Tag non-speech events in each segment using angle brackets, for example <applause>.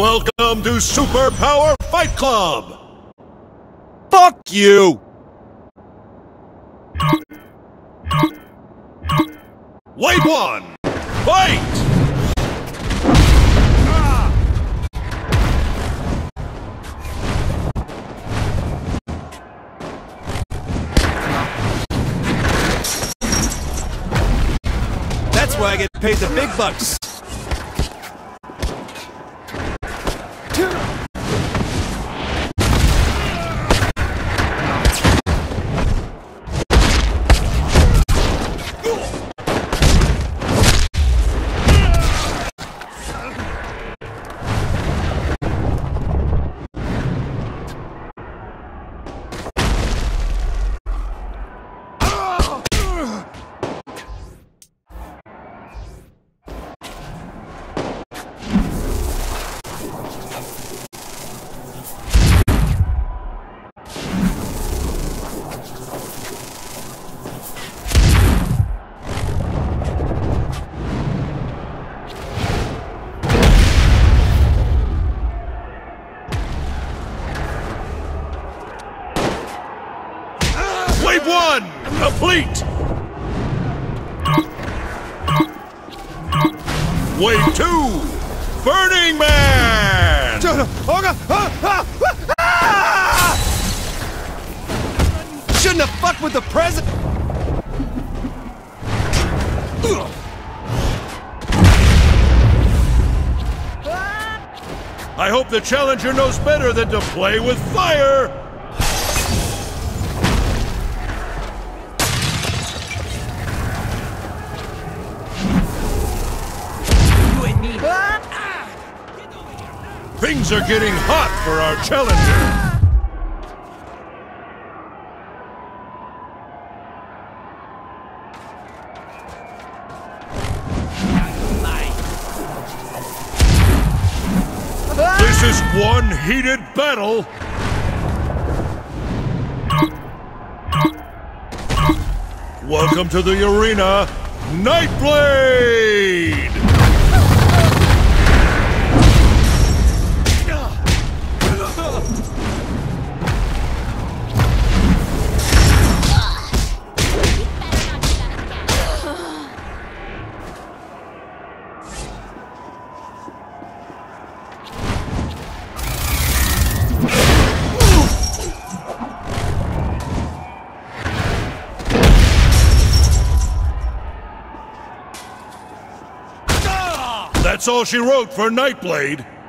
Welcome to Superpower Fight Club! Fuck you! Wave one! Fight! That's why I get paid the big bucks. The challenger knows better than to play with fire! Things are getting hot for our challenger! Welcome to the arena, Nyte Blayde! That's all she wrote for Nyte Blayde.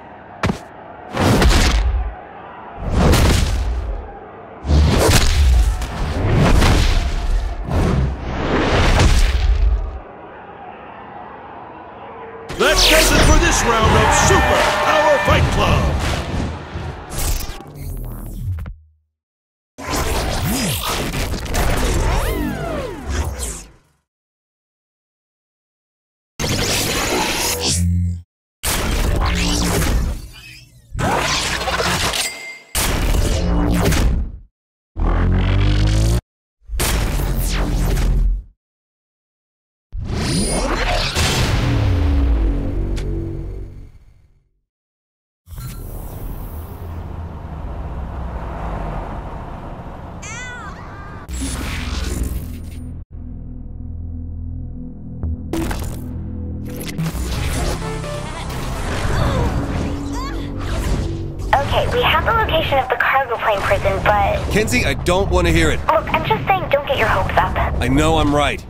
Kinzie, I don't want to hear it. look, I'm just saying don't get your hopes up. I know I'm right.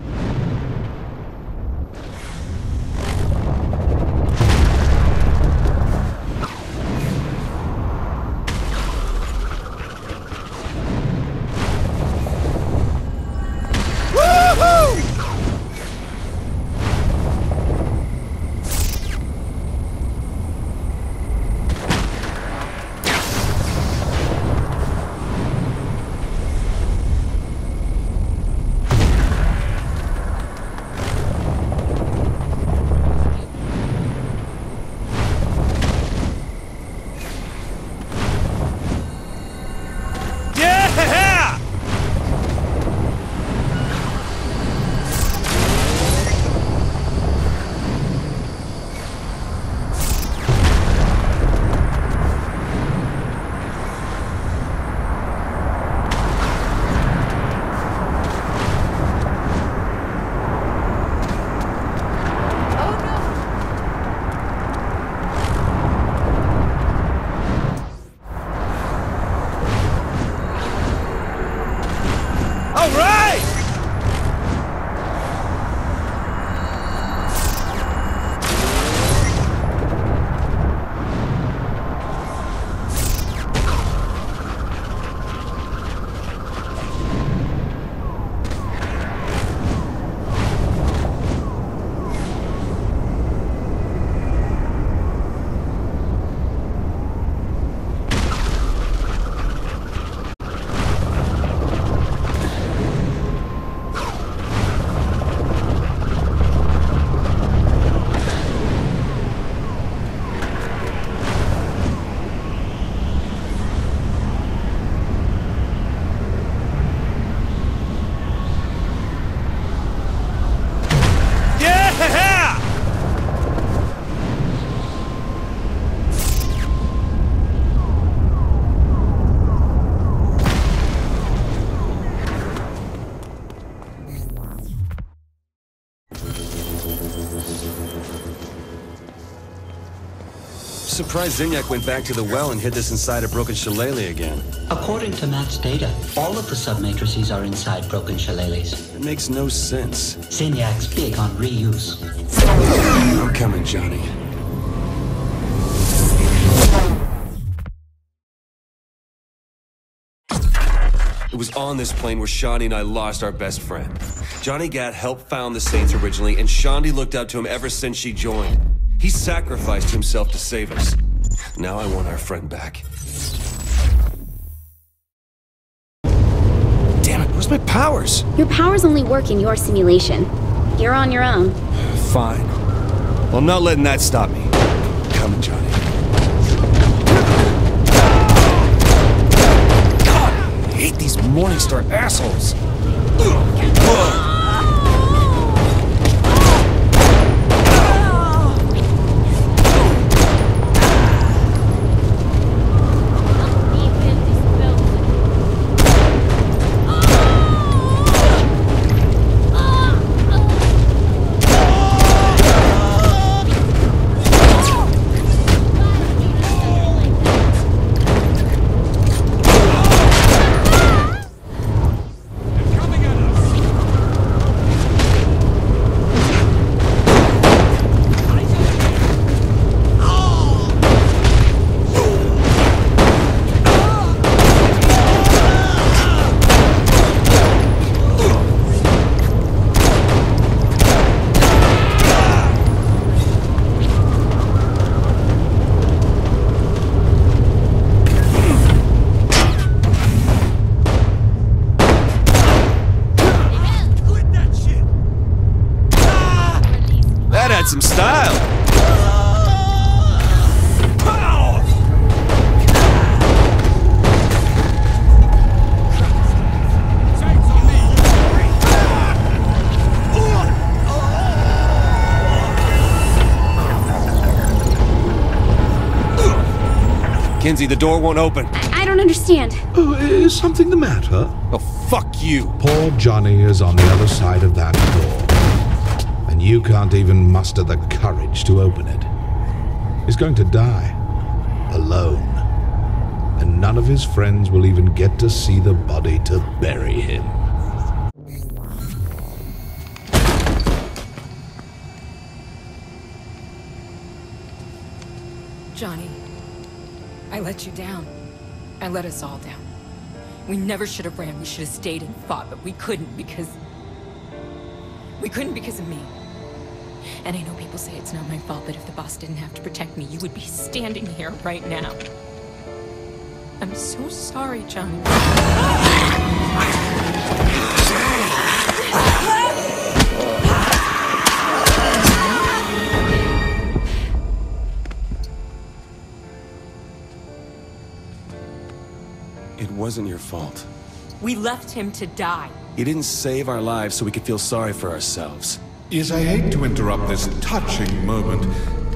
Surprised Zinyak went back to the well and hid this inside a broken shillelagh again. According to Matt's data, all of the submatrices are inside broken shillelaghs. It makes no sense. Zinyak's big on reuse. I'm coming, Johnny. It was on this plane where Shaundi and I lost our best friend. Johnny Gat helped found the Saints originally, and Shaundi looked up to him ever since she joined. He sacrificed himself to save us. Now I want our friend back. Damn it, where's my powers? Your powers only work in your simulation. You're on your own. Fine. Well, I'm not letting that stop me. Coming, Johnny. God, I hate these Morningstar assholes. Kinzie, the door won't open. I don't understand. Oh, is something the matter? Oh, fuck you. Poor Johnny is on the other side of that door. And you can't even muster the courage to open it. He's going to die. Alone. And none of his friends will even get to see the body to bury him. Let us all down. We never should have ran. We should have stayed and fought, but we couldn't because. We couldn't because of me. And I know people say it's not my fault, but if the boss didn't have to protect me, you would be standing here right now. I'm so sorry, Johnny. Wasn't your fault. We left him to die. You didn't save our lives so we could feel sorry for ourselves. Yes, I hate to interrupt this touching moment,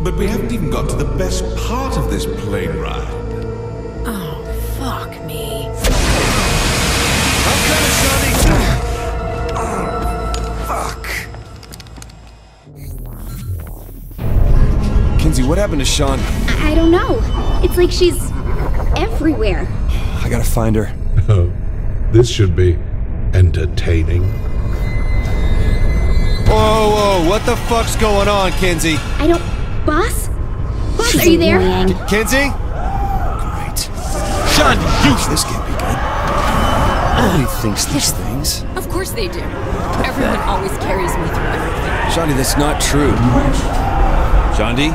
but we haven't even got to the best part of this plane ride. Oh, fuck me. I'm coming, Sonny! Oh, fuck! Kinzie, what happened to Sean? I, I don't know. It's like she's everywhere. I gotta find her. Oh, this should be entertaining? Whoa, whoa, what the fuck's going on, Kinzie? I don't. Boss? Boss, are you there? Kinzie? Great. Sean, you. This can't be good. Nobody thinks these things. Of course they do. Everyone always carries me through everything. Shaundi, that's not true. Shaundi?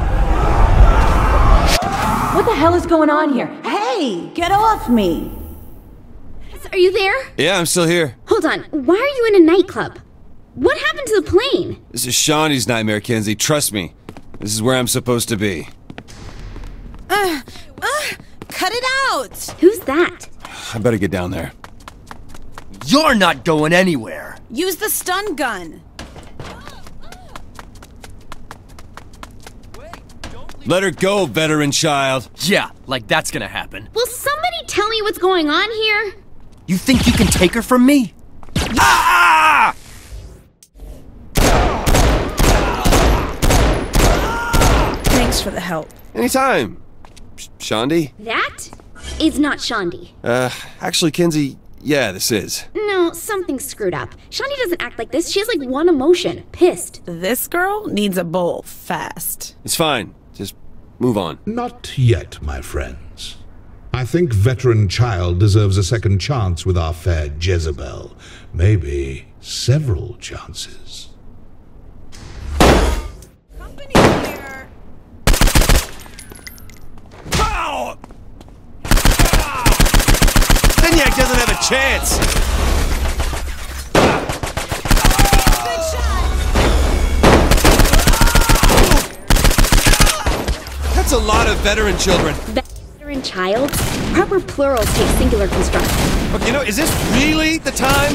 What the hell is going on here? Hey, get off me! Are you there? Yeah, I'm still here. Hold on. Why are you in a nightclub? What happened to the plane? This is Shaundi's nightmare, Kinzie. Trust me. This is where I'm supposed to be. Uh, uh, cut it out! Who's that? I better get down there. You're not going anywhere. Use the stun gun. Let her go, veteran child. Yeah, like that's gonna happen. Will somebody tell me what's going on here? You think you can take her from me? Ah! Thanks for the help. Anytime. Sh- Shaundi? That is not Shaundi. Uh, actually, Kinzie, yeah, this is. No, something's screwed up. Shaundi doesn't act like this. She has like one emotion pissed. This girl needs a bowl fast. It's fine. Just move on. Not yet, my friends. I think veteran child deserves a second chance with our fair Jezebel. Maybe several chances. Company here. Pow! Zinyak doesn't have a chance! That's a lot of veteran children. Veteran child? Proper plurals take singular construction. Look, you know, is this really the time?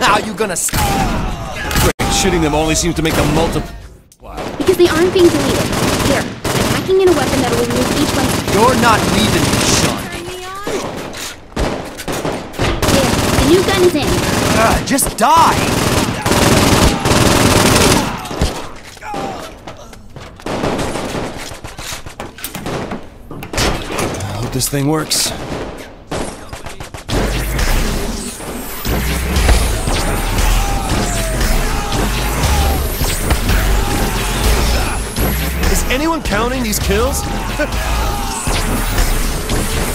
How you gonna stop? Great, shooting them only seems to make them multiple. Because they aren't being deleted. Here, I'm hacking in a weapon that will remove each one. You're not leaving me, Sean. There, the new gun is in. Uh, just die. I hope this thing works. Is anyone counting these kills? <laughs>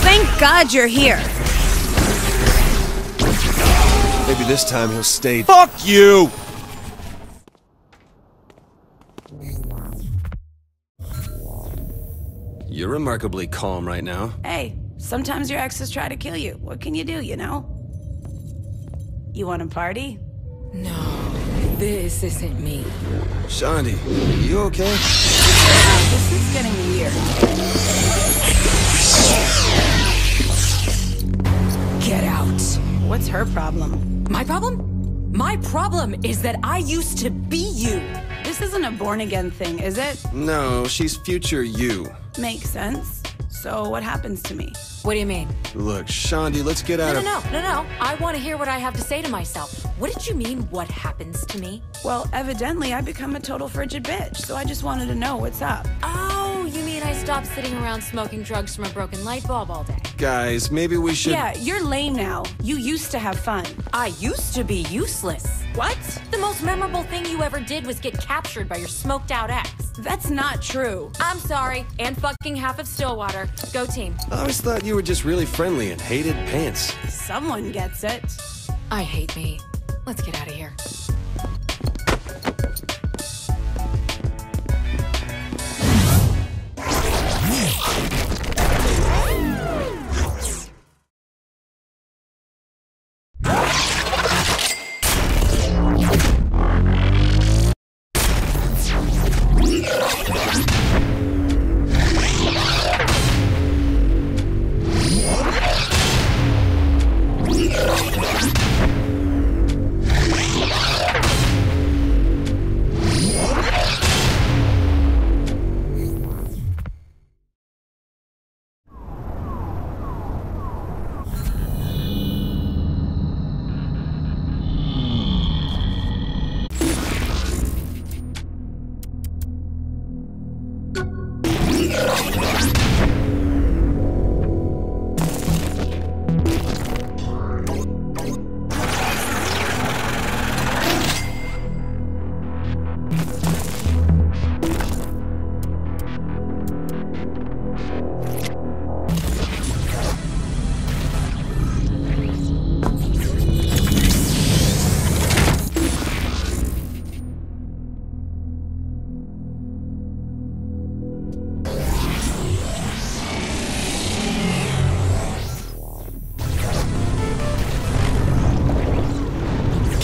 Thank God you're here. Maybe this time he'll stay. Fuck you! You're remarkably calm right now. Hey, sometimes your exes try to kill you. What can you do, you know? You want a party? No, this isn't me. Shaundi, you okay? This is getting weird. Get out. What's her problem? My problem? My problem is that I used to be you. This isn't a born again thing, is it? No, she's future you. Makes sense. So what happens to me? What do you mean? Look, Shaundi, let's get out No, of. no, no, no, no. I want to hear what I have to say to myself. What did you mean, what happens to me? Well, evidently I become a total frigid bitch, so I just wanted to know what's up. Oh, you mean I stopped sitting around smoking drugs from a broken light bulb all day? Guys, maybe we should. Yeah, you're lame now. You used to have fun. I used to be useless. What? The most memorable thing you ever did was get captured by your smoked out ex. That's not true. I'm sorry, and fucking half of Stillwater. Go team. I always thought you were just really friendly and hated pants. Someone gets it. I hate me. Let's get out of here.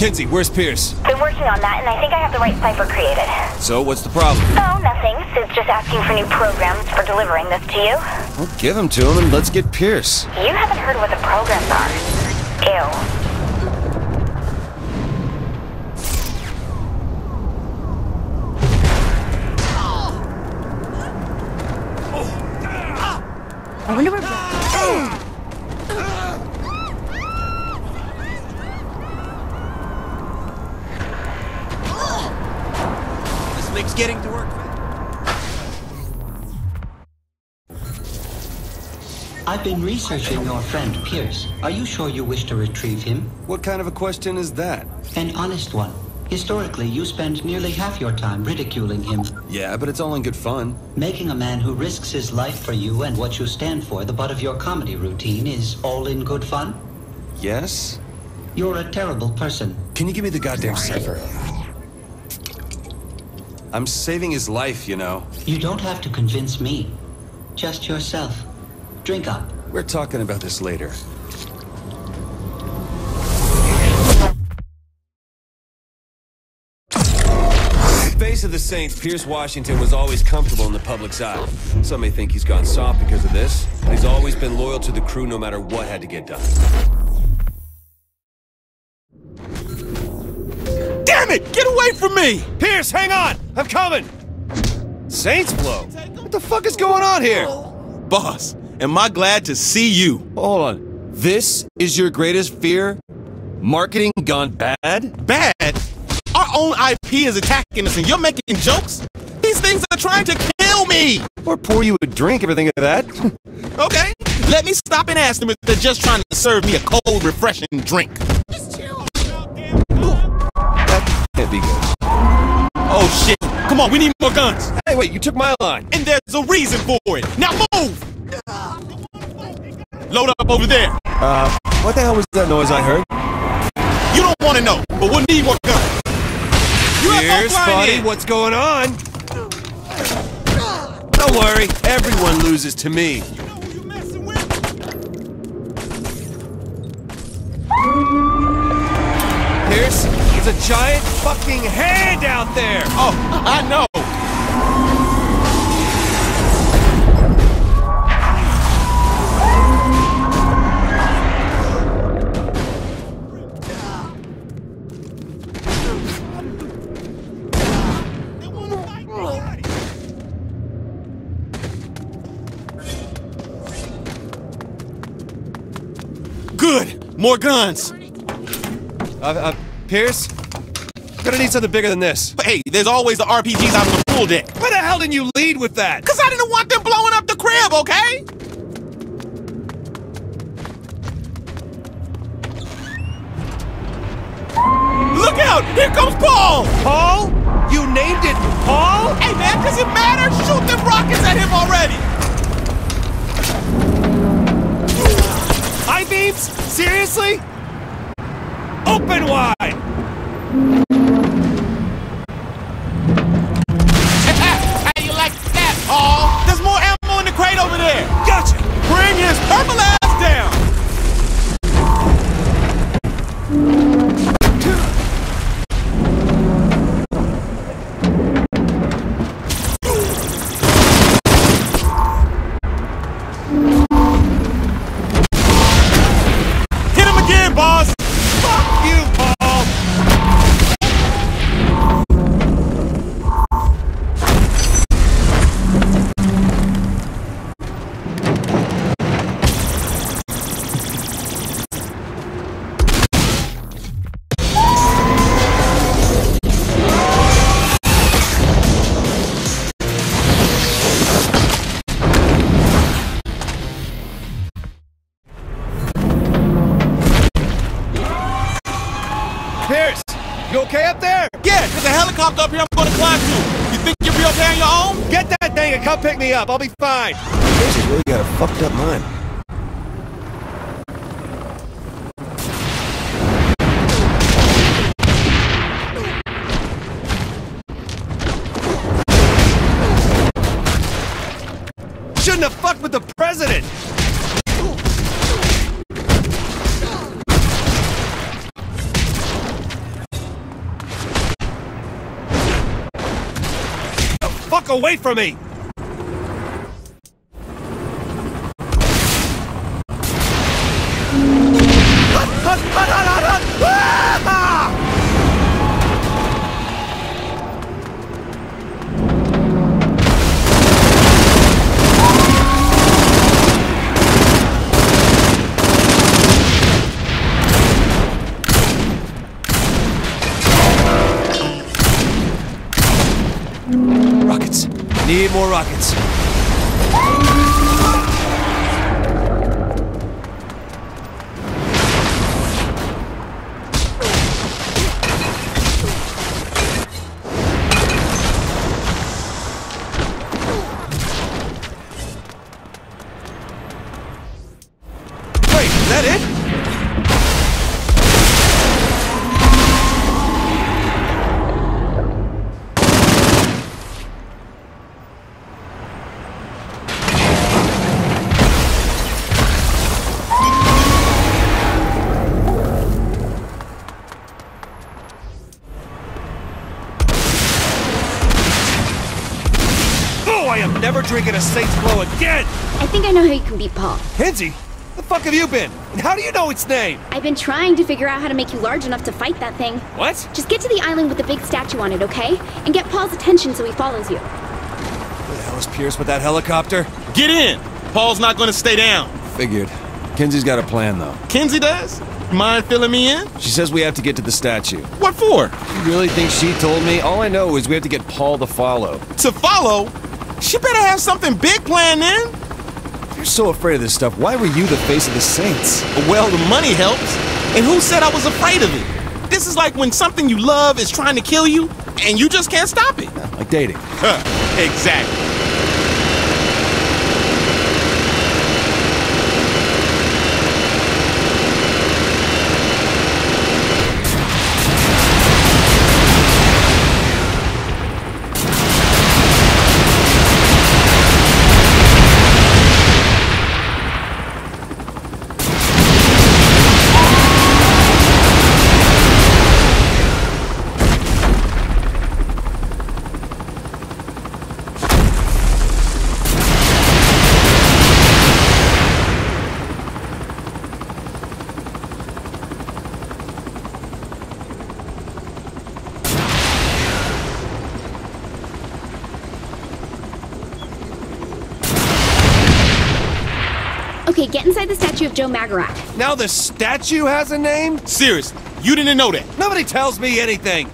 Kinzie, where's Pierce? Been working on that, and I think I have the right cipher created. So, what's the problem? Oh, nothing. CID's just asking for new programs for delivering this to you. Well, give them to him and let's get Pierce. You haven't heard what the programs are. Ew. Researching your friend Pierce. Are you sure you wish to retrieve him? What kind of a question is that? An honest one. Historically, you spend nearly half your time ridiculing him. Yeah, but it's all in good fun. Making a man who risks his life for you and what you stand for the butt of your comedy routine is all in good fun? Yes? You're a terrible person. Can you give me the goddamn cipher? I'm saving his life, you know. You don't have to convince me. Just yourself. Drink up. We're talking about this later. Face of the Saints, Pierce Washington was always comfortable in the public's eye. Some may think he's gone soft because of this, but he's always been loyal to the crew no matter what had to get done. Damn it! Get away from me! Pierce, hang on! I'm coming! Saints blow? What the fuck is going on here? Boss, am I glad to see you? Hold on. This is your greatest fear? Marketing gone bad? Bad? Our own IP is attacking us and you're making jokes? These things are trying to kill me! Or pour you a drink if you think of that. <laughs> Okay, let me stop and ask them if they're just trying to serve me a cold, refreshing drink. Can't be good. Oh shit, come on, we need more guns. Hey, wait, you took my line. And there's a reason for it. Now move! Load up over there. Uh, what the hell was that noise I heard? You don't want to know, but we'll need more guns. Here's buddy, what's going on? Don't worry, everyone loses to me. Pierce, there's a giant fucking hand out there! Oh, I know! More guns! Uh, uh, Pierce? Gonna need something bigger than this. Hey, there's always the RPGs out on the pool deck. Why the hell didn't you lead with that? Cause I didn't want them blowing up the crib, okay? Look out! Here comes Paul! Paul? You named it Paul? Hey man, does it matter? Shoot them rockets at him already! High beams? Seriously? Open wide! up. I'll be fine. Jason's really got a fucked up mind. Shouldn't have fucked with the president! fuck away from me! Drinking a Saints Flow again! I think I know how you can beat Paul. Kinzie, the fuck have you been? And how do you know its name? I've been trying to figure out how to make you large enough to fight that thing. What? Just get to the island with the big statue on it, okay? And get Paul's attention so he follows you. Where the hell is Pierce with that helicopter? Get in! Paul's not gonna stay down. Figured. Kinzie's got a plan, though. Kinzie does? Mind filling me in? She says we have to get to the statue. What for? You really think she told me? All I know is we have to get Paul to follow. To follow? She better have something big planned then. You're so afraid of this stuff, why were you the face of the Saints? Well, the money helps. And who said I was afraid of it? This is like when something you love is trying to kill you, and you just can't stop it. Like dating. <laughs> exactly. Statue of Joe Magarac. Now the statue has a name? Seriously, you didn't know that. Nobody tells me anything.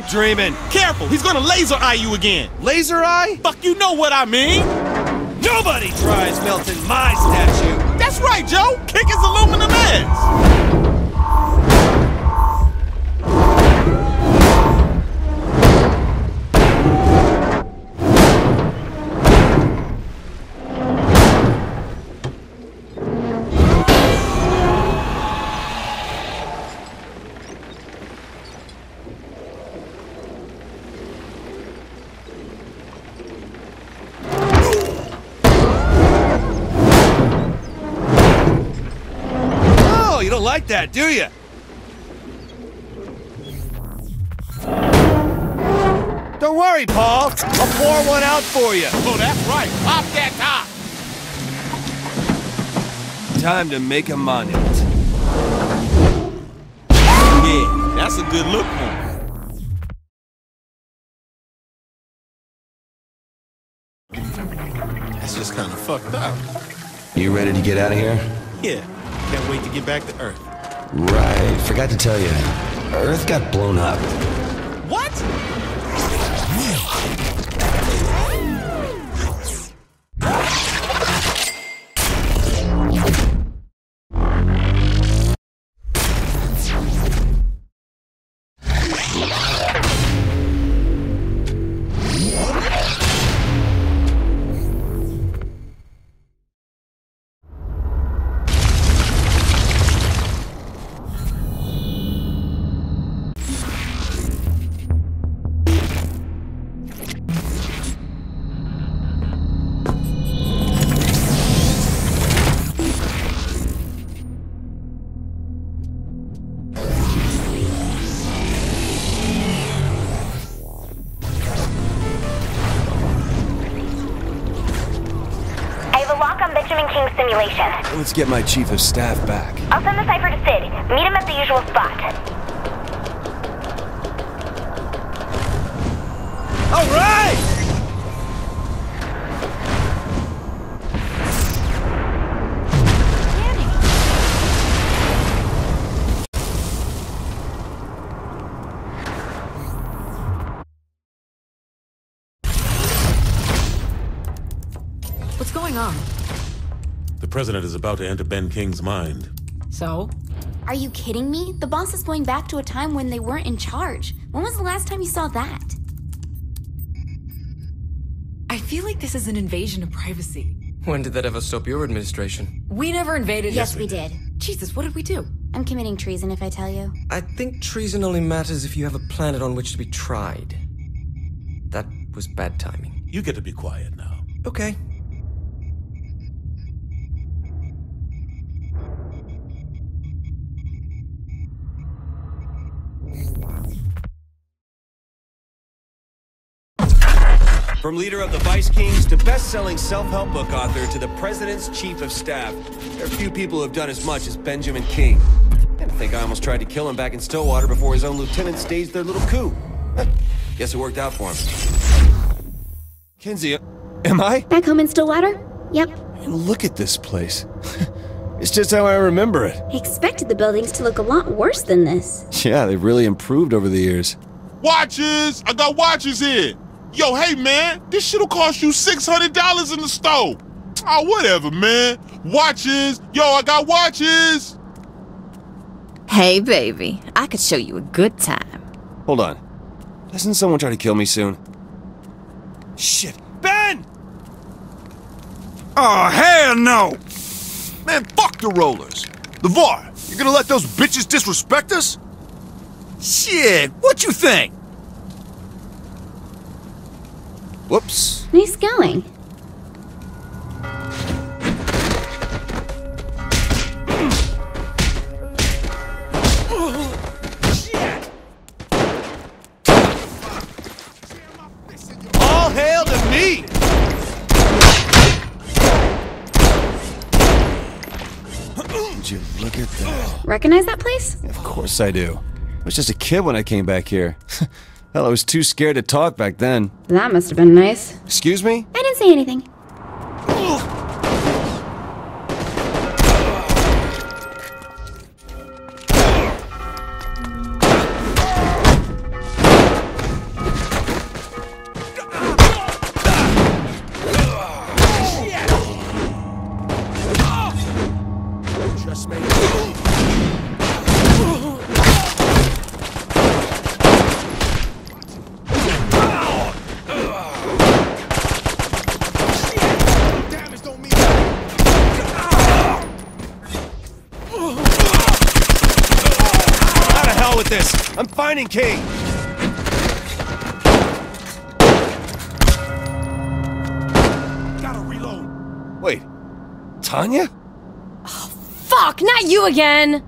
Dreaming. Careful, he's gonna laser eye you again. Laser eye? Fuck, you know what I mean. Nobody tries melting my statue. That's right, Joe. Kick his aluminum ass. Don't like that, do you? Don't worry, Paul. I'll pour one out for you. Oh, that's right. Pop that top. Time to make a monument. Yeah, that's a good look for him. That's just kind of fucked up. You ready to get out of here? Yeah, can't wait to get back to Earth. Right. Forgot to tell you. Earth got blown up. Let's get my chief of staff back. I'll send the cipher to CID. Meet him at the usual spot. All right! President is about to enter Ben King's mind. So? Are you kidding me? The boss is going back to a time when they weren't in charge. When was the last time you saw that? I feel like this is an invasion of privacy. When did that ever stop your administration? We never invaded. Yes, we did. Jesus, what did we do? I'm committing treason if I tell you. I think treason only matters if you have a planet on which to be tried. That was bad timing. You get to be quiet now. Okay. From leader of the Vice Kings to best-selling self-help book author to the president's chief of staff, there are few people who have done as much as Benjamin King. I think I almost tried to kill him back in Stillwater before his own lieutenant staged their little coup. <laughs> Guess it worked out for him. Kinzie, am I? Back home in Stillwater? Yep. And look at this place. <laughs> it's just how I remember it. I expected the buildings to look a lot worse than this. Yeah, they've really improved over the years. Watches! I got watches here! Yo, hey man, this shit'll cost you $600 in the store! Oh, whatever, man. Watches! Yo, I got watches! Hey, baby. I could show you a good time. Hold on. Doesn't someone try to kill me soon? Shit. Ben! Oh, hell no! Man, fuck the rollers. LeVar, you gonna let those bitches disrespect us? Shit, what you think? Whoops. Nice going. All hail to me! Would you look at that? Recognize that place? Of course I do. I was just a kid when I came back here. <laughs> Hell, I was too scared to talk back then. That must have been nice. Excuse me? I didn't say anything. Tanya? Oh, fuck, not you again!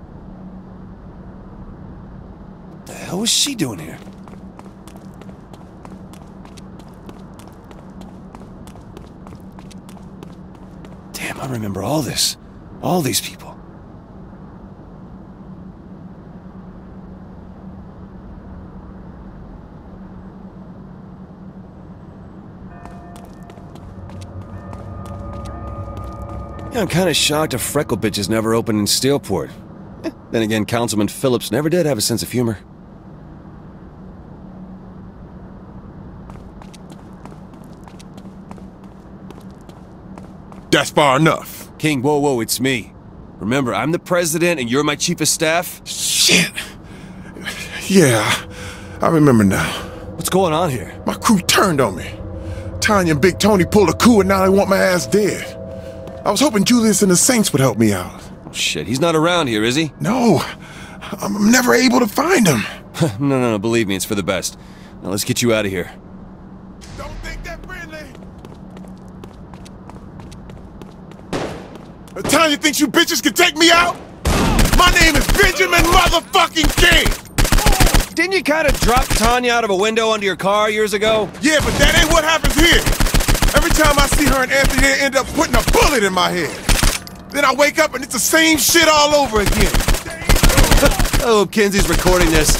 The hell was she doing here? Damn, I remember all this. All these people. I'm kind of shocked a Freckle Bitch has never opened in Steelport. Eh, Then again, Councilman Phillips never did have a sense of humor. That's far enough. King, whoa, whoa, it's me. Remember, I'm the president and you're my chief of staff? Shit. Yeah, I remember now. What's going on here? My crew turned on me. Tanya and Big Tony pulled a coup and now they want my ass dead. I was hoping Julius and the Saints would help me out. Shit, he's not around here, is he? No, I'm never able to find him. <laughs> no, no, no, believe me, it's for the best. Now let's get you out of here. Uh, Tanya thinks you bitches can take me out? My name is Benjamin motherfucking King! Didn't you kind of drop Tanya out of a window under your car years ago? Yeah, but that ain't what happens here. Every time I see her and Anthony, they end up putting a bullet in my head. Then I wake up and it's the same shit all over again. <laughs> oh, Kinzie's recording this.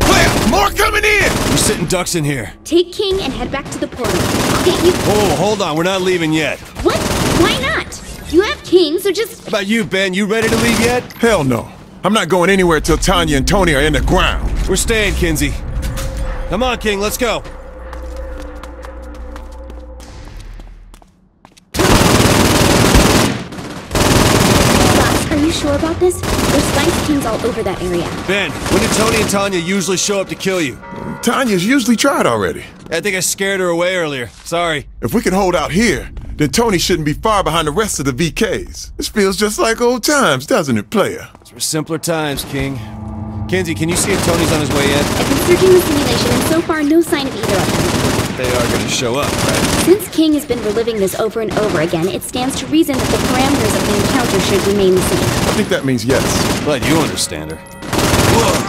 Claire, more coming in! We're sitting ducks in here. Take King and head back to the portal. I'll get you. Oh, hold on. We're not leaving yet. What? Why not? You have King, so just. How about you, Ben? You ready to leave yet? Hell no. I'm not going anywhere till Tanya and Tony are in the ground. We're staying, Kinzie. Come on, King, let's go. Boss, are you sure about this? There's Vice Kings all over that area. Ben, when did Tony and Tanya usually show up to kill you? Tanya's usually tried already. I think I scared her away earlier. Sorry. If we can hold out here, then Tony shouldn't be far behind the rest of the VKs. This feels just like old times, doesn't it, player? These were simpler times, King. Kinzie, can you see if Tony's on his way in? I've been searching the simulation and so far no sign of either of them. They are gonna show up, right? Since King has been reliving this over and over again, it stands to reason that the parameters of the encounter should remain the same. I think that means yes. Glad you understand her. Way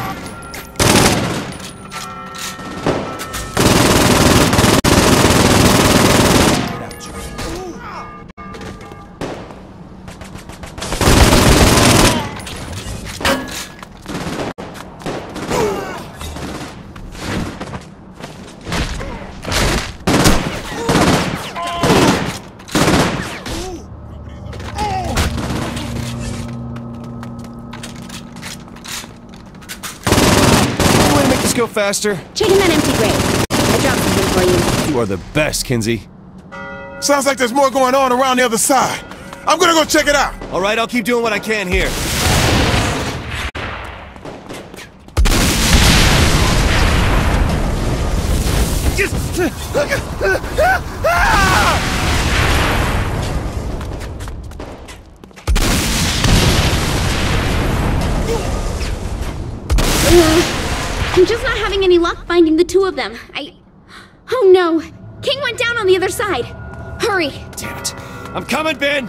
faster. Check in that empty grave. I dropped something for you. You are the best, Kinzie. Sounds like there's more going on around the other side. I'm gonna go check it out. All right, I'll keep doing what I can here. Ugh. I'm just not having any luck finding the two of them. I. Oh no! King went down on the other side! Hurry! Damn it. I'm coming, Ben!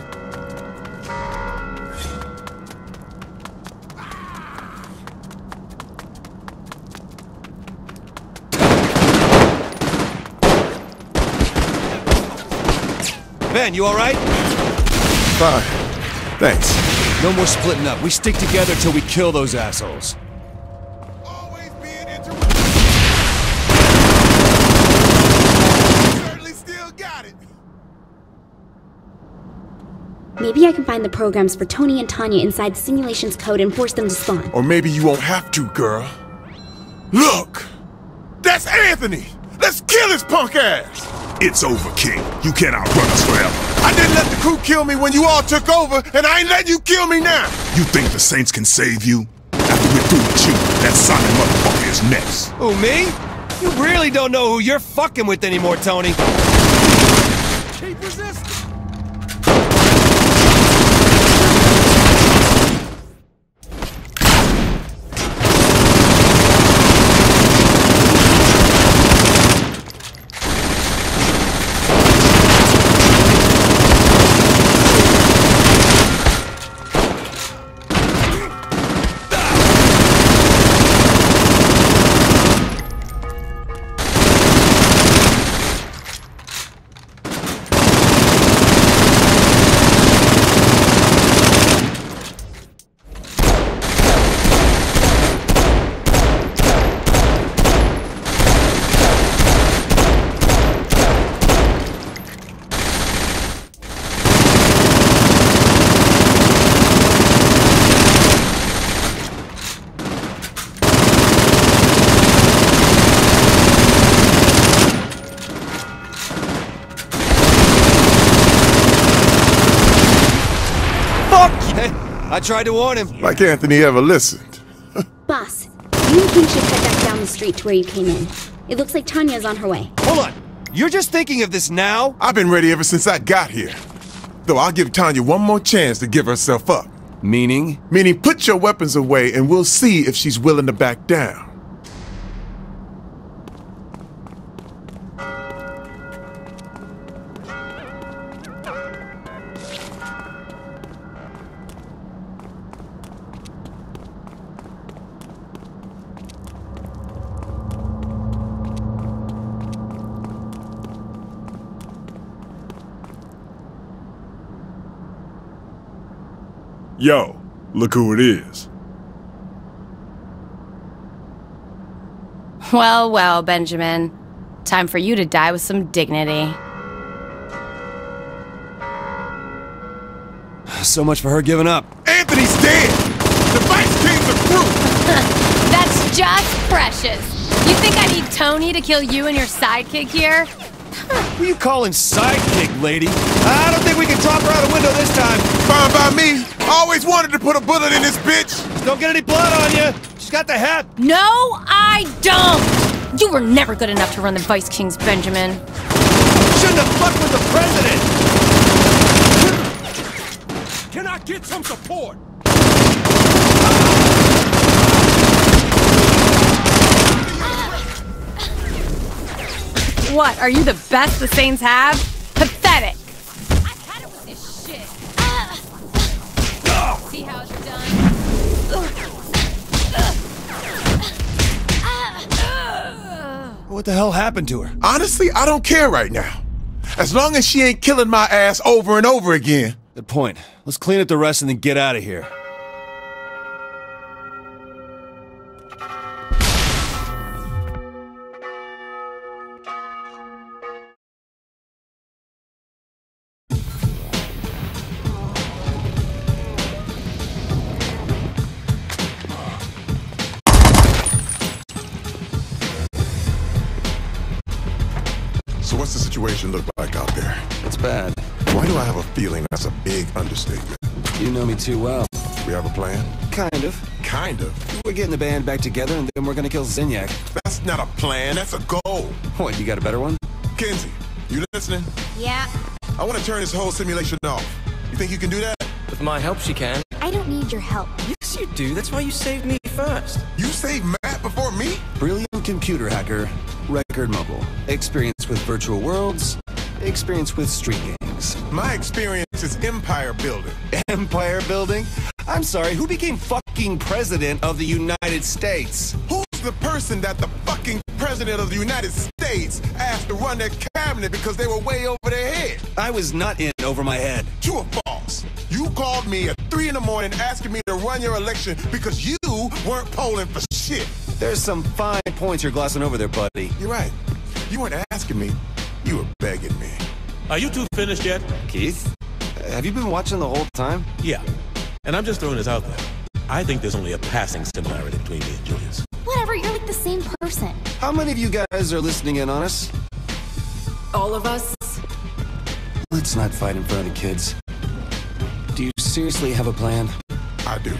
Ben, you alright? Fine. Thanks. No more splitting up. We stick together till we kill those assholes. Maybe I can find the programs for Tony and Tanya inside the simulation's code and force them to spawn. Or maybe you won't have to, girl. Look! That's Anthony! Let's kill his punk ass! It's over, King. You can't outrun us forever. I didn't let the crew kill me when you all took over, and I ain't letting you kill me now! You think the Saints can save you? After we're through with you, that Simon motherfucker is next. Who, me? You really don't know who you're fucking with anymore, Tony. Keep resisting! I tried to warn him. Like Anthony ever listened. <laughs> Boss, you and King should head back down the street to where you came in. It looks like Tanya's on her way. Hold on. You're just thinking of this now? I've been ready ever since I got here. Though I'll give Tanya one more chance to give herself up. Meaning? Meaning put your weapons away and we'll see if she's willing to back down. Yo, look who it is. Well, well, Benjamin. Time for you to die with some dignity. So much for her giving up. Anthony's dead! The Vice King's a fruit! <laughs> That's just precious. You think I need Tony to kill you and your sidekick here? Who you calling sidekick, lady? I don't think we can talk her out a window this time. Fine by me. Always wanted to put a bullet in this bitch. Don't get any blood on you. She's got the hat. No, I don't! You were never good enough to run the Vice Kings, Benjamin. Shouldn't have fucked with the president! Can I get some support? What, are you the best the Saints have? What the hell happened to her? Honestly, I don't care right now. As long as she ain't killing my ass over and over again. Good point. Let's clean up the rest and then get out of here. Situation look like out there? It's bad. Why do I have a feeling that's a big understatement? You know me too well. We have a plan? Kind of. Kind of. We're getting the band back together and then we're gonna kill Zinyak. That's not a plan, that's a goal. What, you got a better one? Kinzie, you listening? Yeah. I want to turn this whole simulation off. You think you can do that? With my help, she can. I don't need your help. Yes, you do. That's why you saved me first. You saved Matt before me? Brilliant computer hacker, record mobile, experience with virtual worlds, experience with street games. My experience is empire building. <laughs> Empire building? I'm sorry, who became fucking president of the United States? Who's the person that the fucking president of the United States asked to run their cabinet because they were way over their head? I was not in over my head. True or false? You called me at 3 in the morning asking me to run your election because you weren't polling for shit. There's some fine points you're glossing over there, buddy. You're right. You weren't asking me, you were begging me. Are you two finished yet? Keith? Have you been watching the whole time? Yeah. And I'm just throwing this out there. I think there's only a passing similarity between me and Julius. Whatever, you're like the same person. How many of you guys are listening in on us? All of us? Let's not fight in front of the kids. Do you seriously have a plan? I do.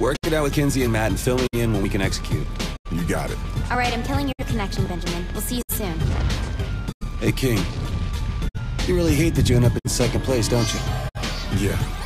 Work it out with Kinzie and Matt and fill me in when we can execute. You got it. All right, I'm killing your connection, Benjamin. We'll see you soon. Hey, King. You really hate that you end up in second place, don't you? Yeah.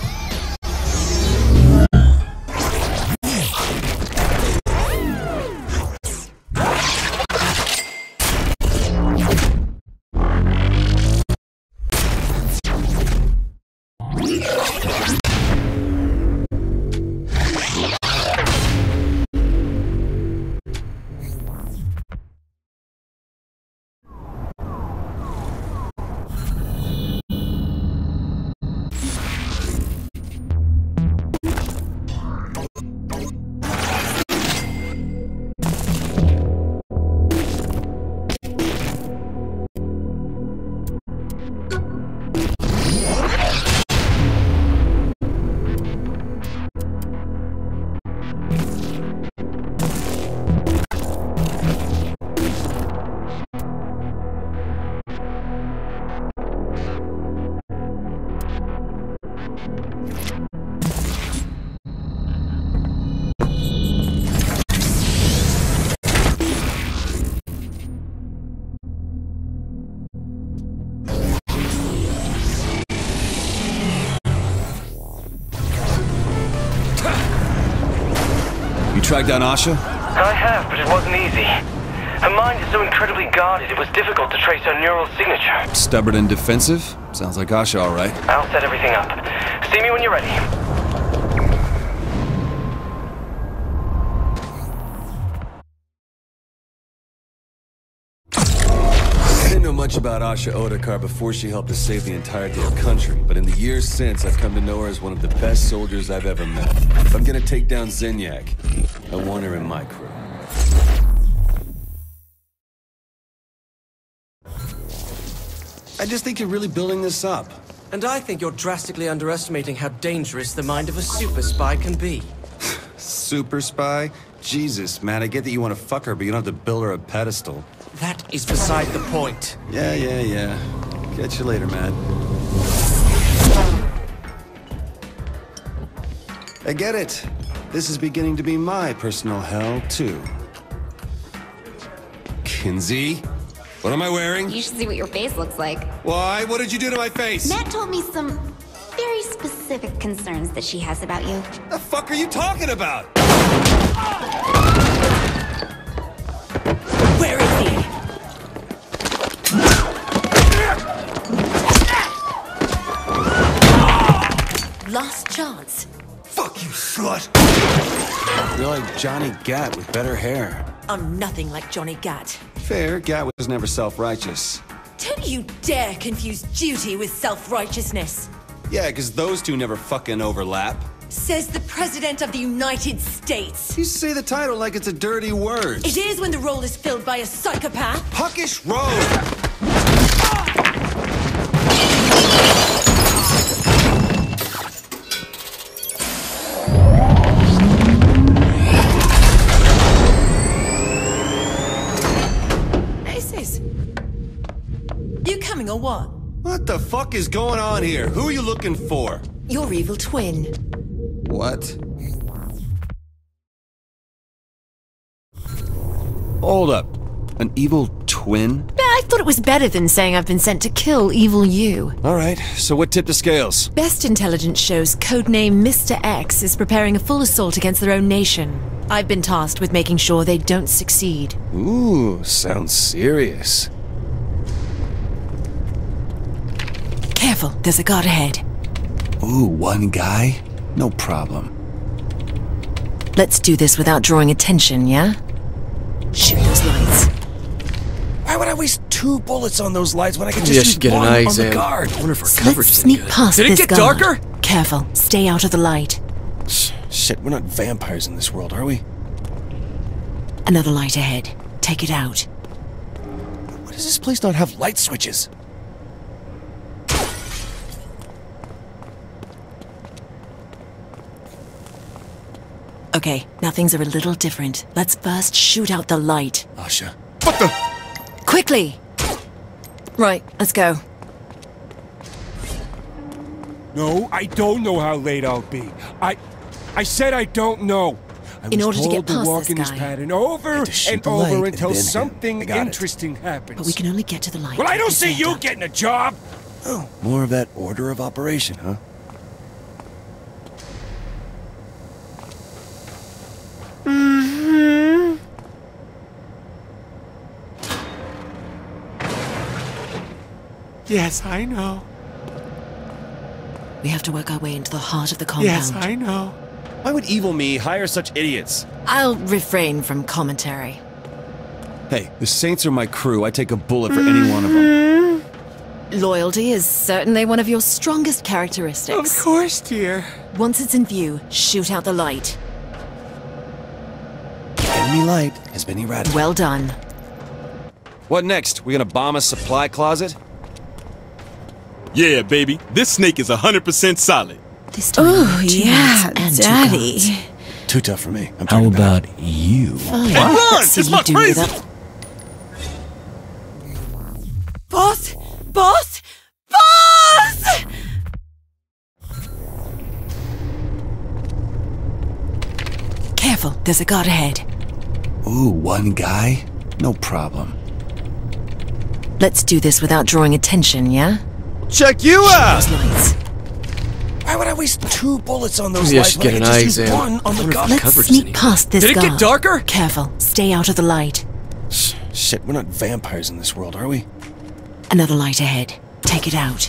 You tracked down Asha? I have, but it wasn't easy. Her mind is so incredibly guarded, it was difficult to trace her neural signature. Stubborn and defensive? Sounds like Asha, all right. I'll set everything up. See me when you're ready. I didn't know much about Asha Odekar before she helped us save the entire of the country, but in the years since, I've come to know her as one of the best soldiers I've ever met. If I'm gonna take down Zinyak, I want her in my crew. I just think you're really building this up. And I think you're drastically underestimating how dangerous the mind of a super spy can be. <laughs> Super spy? Jesus, man, I get that you want to fuck her, but you don't have to build her a pedestal. That is beside the point. Yeah, yeah, yeah. Catch you later, man. I get it. This is beginning to be my personal hell, too. Kinzie? What am I wearing? You should see what your face looks like. Why? What did you do to my face? Matt told me some very specific concerns that she has about you. The fuck are you talking about? Where is he? Last chance. Fuck you, slut! You're like Johnny Gat with better hair. I'm nothing like Johnny Gat. Fair, Gat was never self-righteous. Don't you dare confuse duty with self-righteousness. Yeah, because those two never fucking overlap. Says the President of the United States. You say the title like it's a dirty word. It is when the role is filled by a psychopath. Puckish Road! Coming or what? What the fuck is going on here? Who are you looking for? Your evil twin. What? Hold up. An evil twin? I thought it was better than saying I've been sent to kill evil you. Alright, so what tipped the scales? Best intelligence shows codename Mr. X is preparing a full assault against their own nation. I've been tasked with making sure they don't succeed. Ooh, sounds serious. Careful, there's a guard ahead. Ooh, one guy? No problem. Let's do this without drawing attention, yeah? Shoot those lights. Why would I waste two bullets on those lights when I could just I use should get an one eye on exam. the guard? I wonder if our So coverage let's sneak any good. past Did it get guard. darker? Careful, stay out of the light. Shit, we're not vampires in this world, are we? Another light ahead. Take it out. Why does this place not have light switches? Okay, now things are a little different. Let's first shoot out the light. Ah, Asha. What the? Quickly! Right, let's go. No, I don't know how late I'll be. I, I said I don't know. I In order to told get past walk this in this pattern over and over light and until something I got it. interesting happens. But we can only get to the light. Well, I don't see you hand up. getting a job. Oh, more of that order of operation, huh? Yes, I know. We have to work our way into the heart of the compound. Yes, I know. Why would evil me hire such idiots? I'll refrain from commentary. Hey, the Saints are my crew. I take a bullet for any one of them. Mm-hmm. Loyalty is certainly one of your strongest characteristics. Of course, dear. Once it's in view, shoot out the light. Enemy light has been eradicated. Well done. What next? We gonna bomb a supply closet? Yeah, baby. This snake is 100% solid. This time, Oh, two yeah, and Daddy. guards. Too tough for me. I'm How turning back. about you? Fine. Hey, run! It's you my do crazy! that. Boss! Boss! Boss! Careful, there's a guard ahead. Ooh, one guy? No problem. Let's do this without drawing attention, yeah? Check you out! Why would I waste two bullets on those Maybe I lights should get an eye exam. one on the wonder if Let's sneak any past this Did it guard. get darker? Careful, stay out of the light. Sh- Shit, we're not vampires in this world, are we? Another light ahead. Take it out.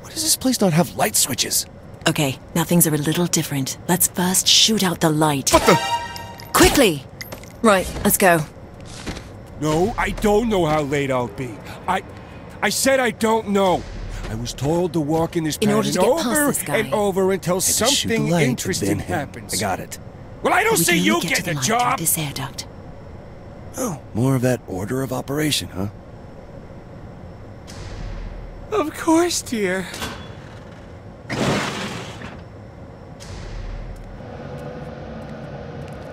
Why does this place not have light switches? Okay, now things are a little different. Let's first shoot out the light. What the? Quickly! Right, let's go. No, I don't know how late I'll be. I, I said I don't know. I was told to walk in this In pattern to over this guy. and over until Had to shoot the something interesting uh, happens. I got it. Well, I don't We see can you only get get to the the light job. this air duct. Oh, more of that order of operation, huh? Of course, dear.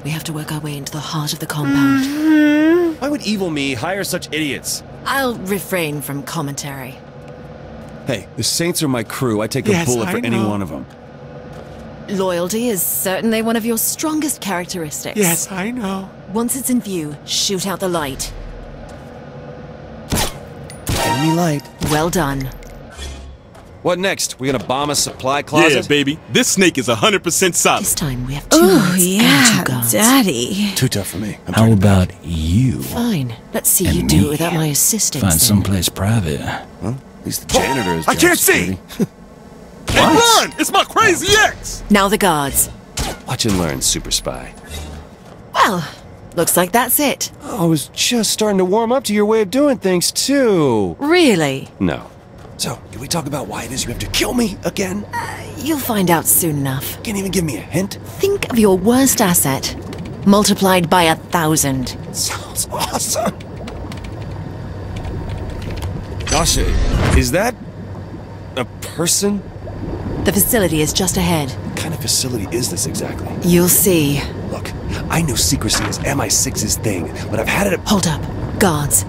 We have to work our way into the heart of the compound. Mm-hmm. Why would evil me hire such idiots? I'll refrain from commentary. Hey, the Saints are my crew. I take a Yes, bullet I for any one of them. Loyalty is certainly one of your strongest characteristics. Yes, I know. Once it's in view, shoot out the light. Enemy light. Well done. What next? We're gonna bomb a supply closet? Yeah, baby. This snake is 100% solid. This time we have two Oh, lights yeah, and two guards. Daddy. Too tough for me. I'm How about you? Fine. Let's see And you do it without my assistance. Find then. someplace private. Well, at least the oh, janitor is. I can't see! <laughs> what? Hey, run! It's my crazy ex! Now the guards. Watch and learn, super spy. Well, looks like that's it. I was just starting to warm up to your way of doing things, too. Really? No. So, can we talk about why it is you have to kill me again? Uh, you'll find out soon enough. Can't even give me a hint? Think of your worst asset multiplied by a thousand. Sounds awesome. Gosh, is that a person? The facility is just ahead. What kind of facility is this exactly? You'll see. Look, I know secrecy is MI6's thing, but I've had it. Hold up. Guards.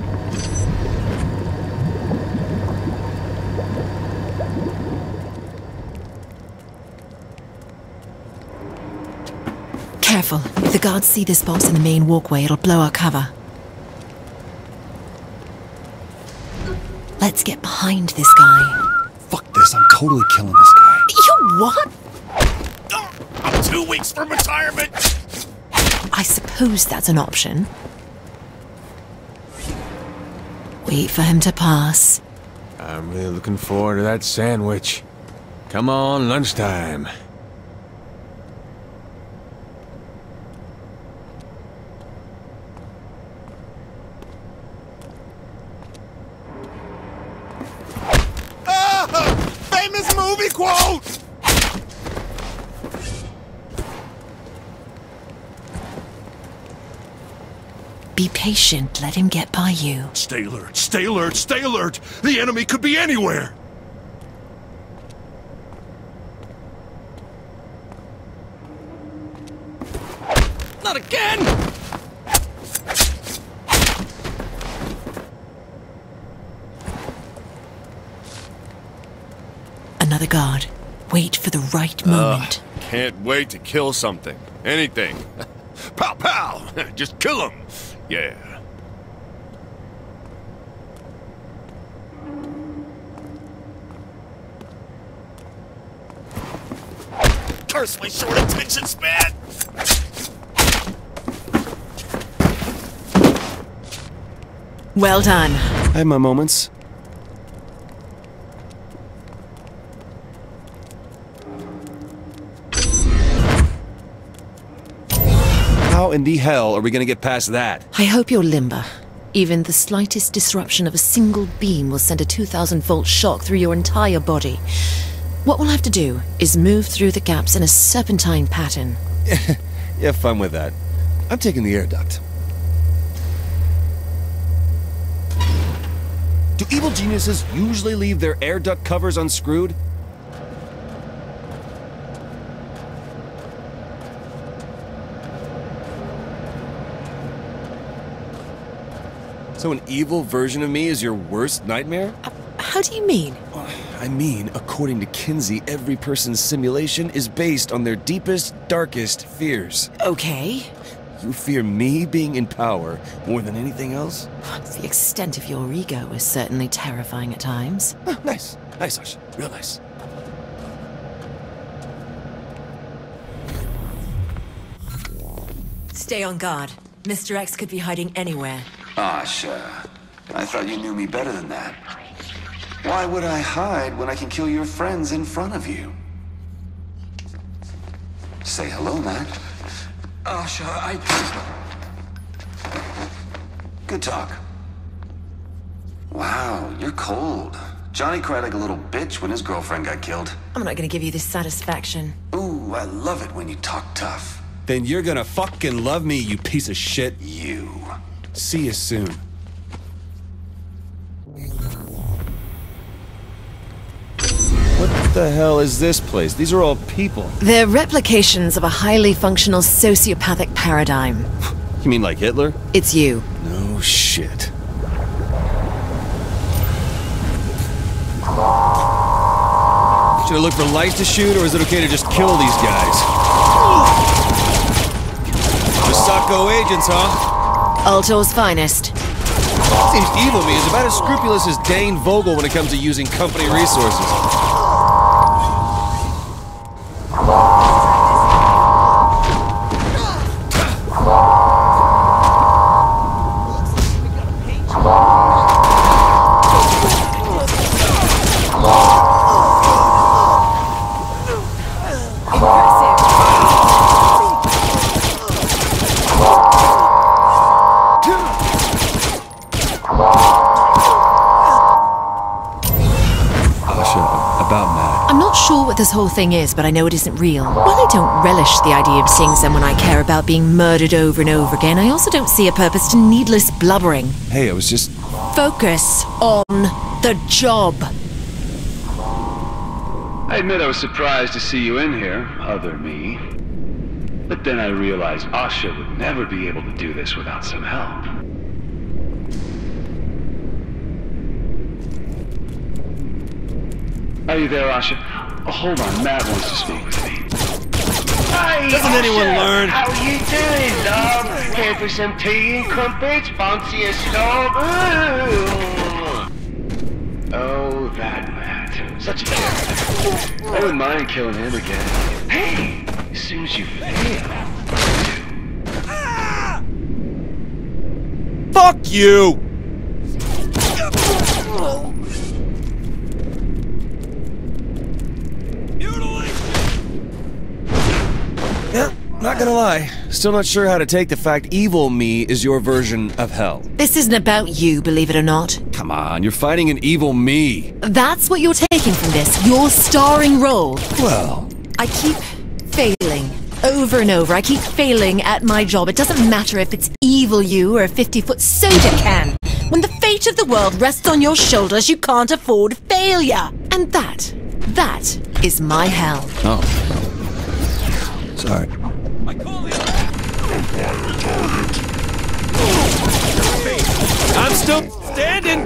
Careful. If the guards see this box in the main walkway, it'll blow our cover. Let's get behind this guy. Fuck this, I'm totally killing this guy. You what? I'm two weeks from retirement! I suppose that's an option. Wait for him to pass. I'm really looking forward to that sandwich. Come on, lunchtime. Be patient. Let him get by you. Stay alert, stay alert, stay alert! The enemy could be anywhere! Not again! Another guard. Wait for the right moment. Can't wait to kill something. Anything. <laughs> Pow pow! <laughs> Just kill him! Yeah. Curse my short attention span! Well done. I have my moments. How in the hell are we gonna get past that? I hope you're limber. Even the slightest disruption of a single beam will send a 2000 volt shock through your entire body. What we'll have to do is move through the gaps in a serpentine pattern. You have fun with that. I'm taking the air duct. Do evil geniuses usually leave their air duct covers unscrewed? So an evil version of me is your worst nightmare? Uh, how do you mean? I mean, according to Kinzie, every person's simulation is based on their deepest, darkest fears. Okay. You fear me being in power more than anything else? The extent of your ego is certainly terrifying at times. Oh, nice. Nice, Ash. Real nice. Stay on guard. Mr. X could be hiding anywhere. Ah, Asha, I thought you knew me better than that. Why would I hide when I can kill your friends in front of you? Say hello, Mac. Asha, ah, I... Good talk. Wow, you're cold. Johnny cried like a little bitch when his girlfriend got killed. I'm not gonna give you this satisfaction. Ooh, I love it when you talk tough. Then you're gonna fucking love me, you piece of shit. You. See you soon. What the hell is this place? These are all people. They're replications of a highly functional sociopathic paradigm. <sighs> You mean like Hitler? It's you. No shit. Should I look for lights to shoot, or is it okay to just kill these guys? Masako agents, huh? Ultor's finest. Seems evil me is about as scrupulous as Dane Vogel when it comes to using company resources. Whole thing is, but I know it isn't real. While I don't relish the idea of seeing someone I care about being murdered over and over again, I also don't see a purpose to needless blubbering. Hey, I was just. Focus on the job. I admit I was surprised to see you in here, other me. But then I realized Asha would never be able to do this without some help. Are you there, Asha? Oh, hold on, Matt wants to speak with me. Hey, Doesn't oh, anyone learn? How you doing, love? Care for some tea and crumpets? Fancy a stop? Oh, that Matt. Such a character. I wouldn't mind killing him again. Hey, as soon as you fail. Fuck you! Yeah, not gonna lie. Still not sure how to take the fact evil me is your version of hell. This isn't about you, believe it or not. Come on, you're fighting an evil me. That's what you're taking from this, your starring role. Well, I keep failing. Over and over, I keep failing at my job. It doesn't matter if it's evil you or a 50 foot soda can. When the fate of the world rests on your shoulders, you can't afford failure. And that, that is my hell. Oh. Sorry. I'm still standing!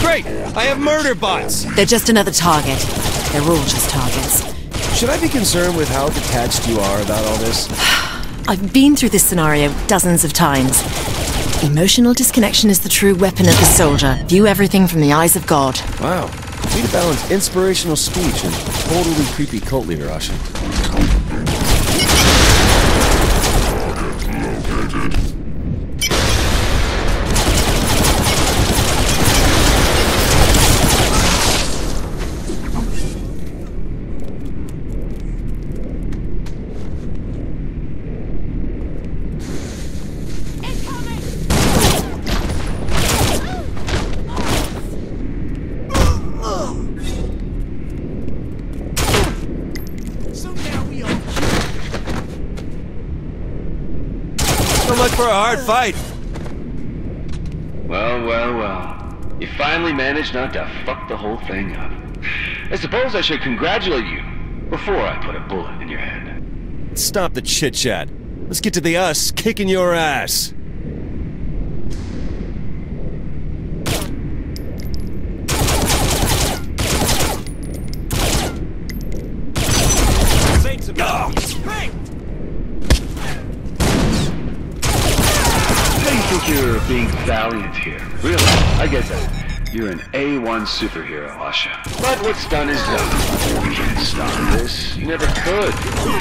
Great! I have murder bots! They're just another target. They're all just targets. Should I be concerned with how detached you are about all this? <sighs> I've been through this scenario dozens of times. Emotional disconnection is the true weapon of the soldier. View everything from the eyes of God. Wow. Way to balance inspirational speech and totally creepy cult leader, Asha. So much for a hard fight. Well, well, well. You finally managed not to fuck the whole thing up. I suppose I should congratulate you before I put a bullet in your head. Stop the chit chat. Let's get to the us kicking your ass. How do you think you're being valiant here? Really? I get that. You're an A1 superhero, Asha. But what's done is done. You can't stop this. You never could.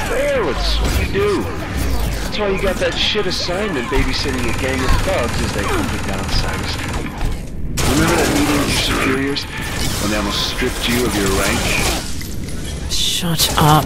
There, what's what you do. That's why you got that shit assignment babysitting a gang of thugs as they hunted down Cyrus. Remember that meeting with your superiors? When they almost stripped you of your rank? Shut up.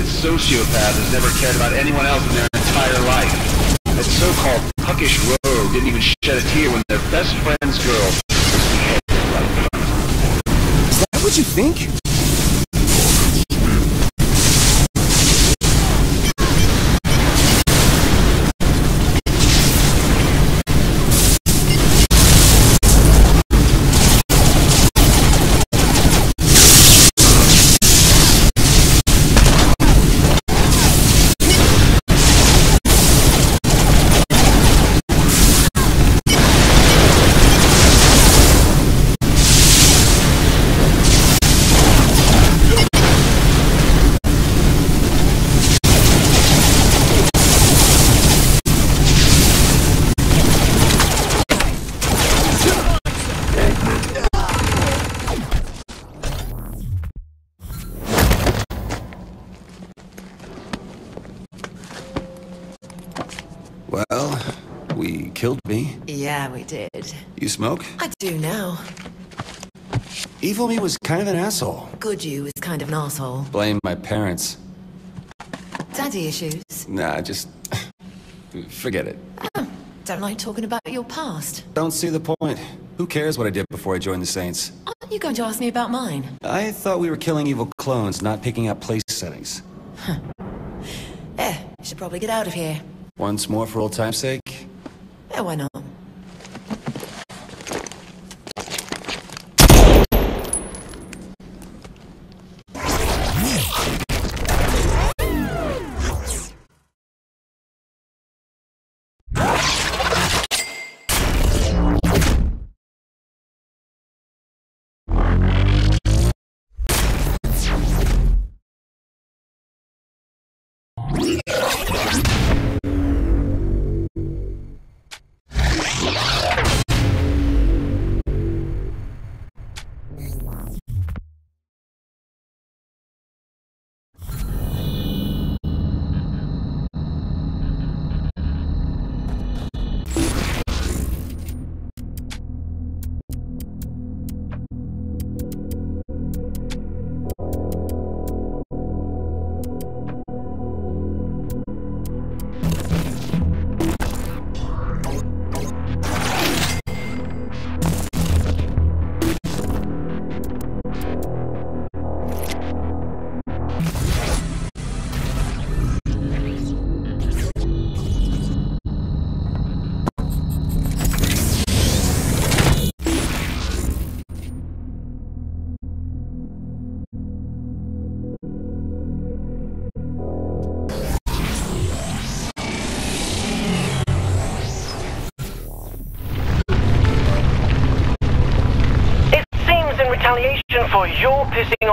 That sociopath has never cared about anyone else in their entire life. That so-called puckish rogue didn't even shed a tear when their best friend's girl was them. Is that what you think? Yeah, we did. You smoke? I do now. Evil me was kind of an asshole. Good you is kind of an asshole. Blame my parents. Daddy issues. Nah, just <sighs> forget it. Don't like talking about your past. Don't see the point. Who cares what I did before I joined the Saints? Aren't you going to ask me about mine? I thought we were killing evil clones, not picking up place settings. Eh, you should probably get out of here. Once more for old time's sake. Yeah, why not?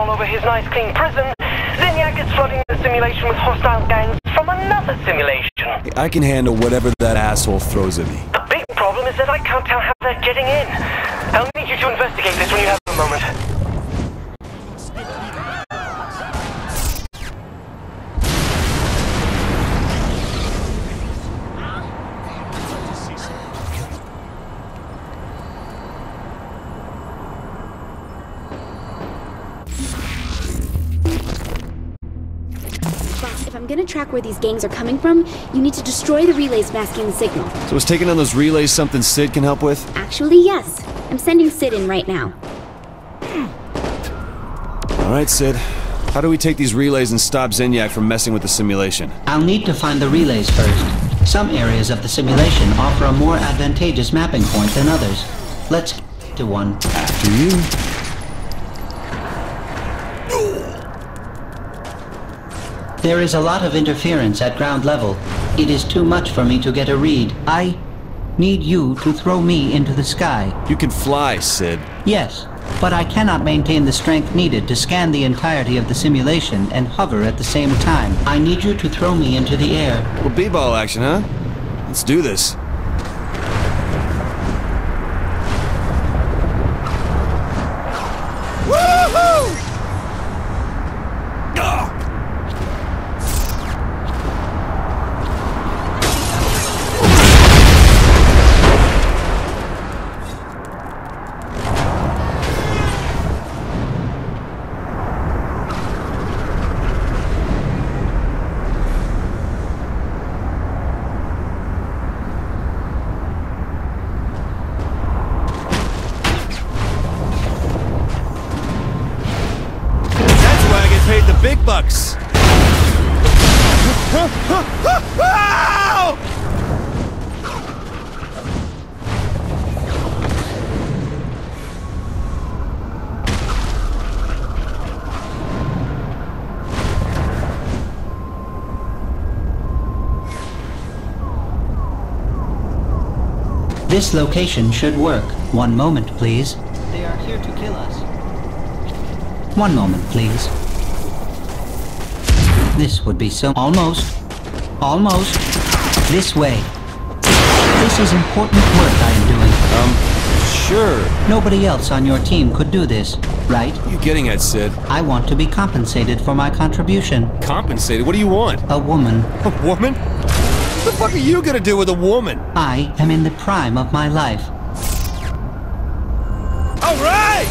Pissing over his nice clean prison, Zinyak is flooding the simulation with hostile gangs from another simulation. I can handle whatever that asshole throws at me. The big problem is that I can't tell how they're getting in. I'll need you to investigate this when you have a moment. Track where these gangs are coming from, you need to destroy the relays masking the signal. So is taking on those relays something CID can help with? Actually, yes. I'm sending CID in right now. Alright, CID. How do we take these relays and stop Zinyak from messing with the simulation? I'll need to find the relays first. Some areas of the simulation offer a more advantageous mapping point than others. Let's get to one. After you. There is a lot of interference at ground level. It is too much for me to get a read. I need you to throw me into the sky. You can fly, CID. Yes, but I cannot maintain the strength needed to scan the entirety of the simulation and hover at the same time. I need you to throw me into the air. Well, b-ball action, huh? Let's do this. This location should work. One moment, please. They are here to kill us. One moment, please. This would be so... Almost. Almost. This way. This is important work I am doing. Um, sure. Nobody else on your team could do this, right? What are you getting at, CID? I want to be compensated for my contribution. Compensated? What do you want? A woman. A woman? What the fuck are you gonna do with a woman? I am in the prime of my life. All right!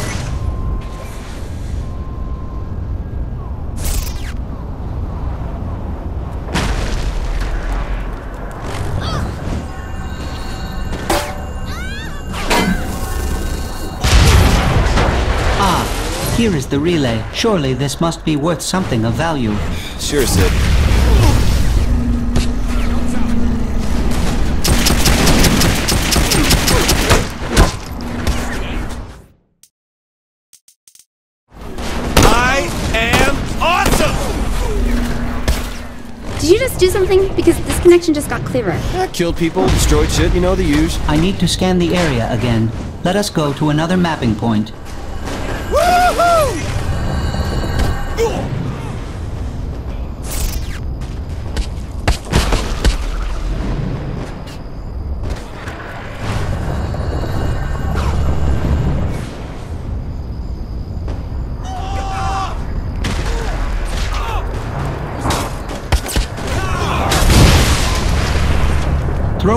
Ah, here is the relay. Surely this must be worth something of value. Sure, CID. Because this connection just got clearer. I killed people, destroyed shit, you know the use. I need to scan the area again. Let us go to another mapping point.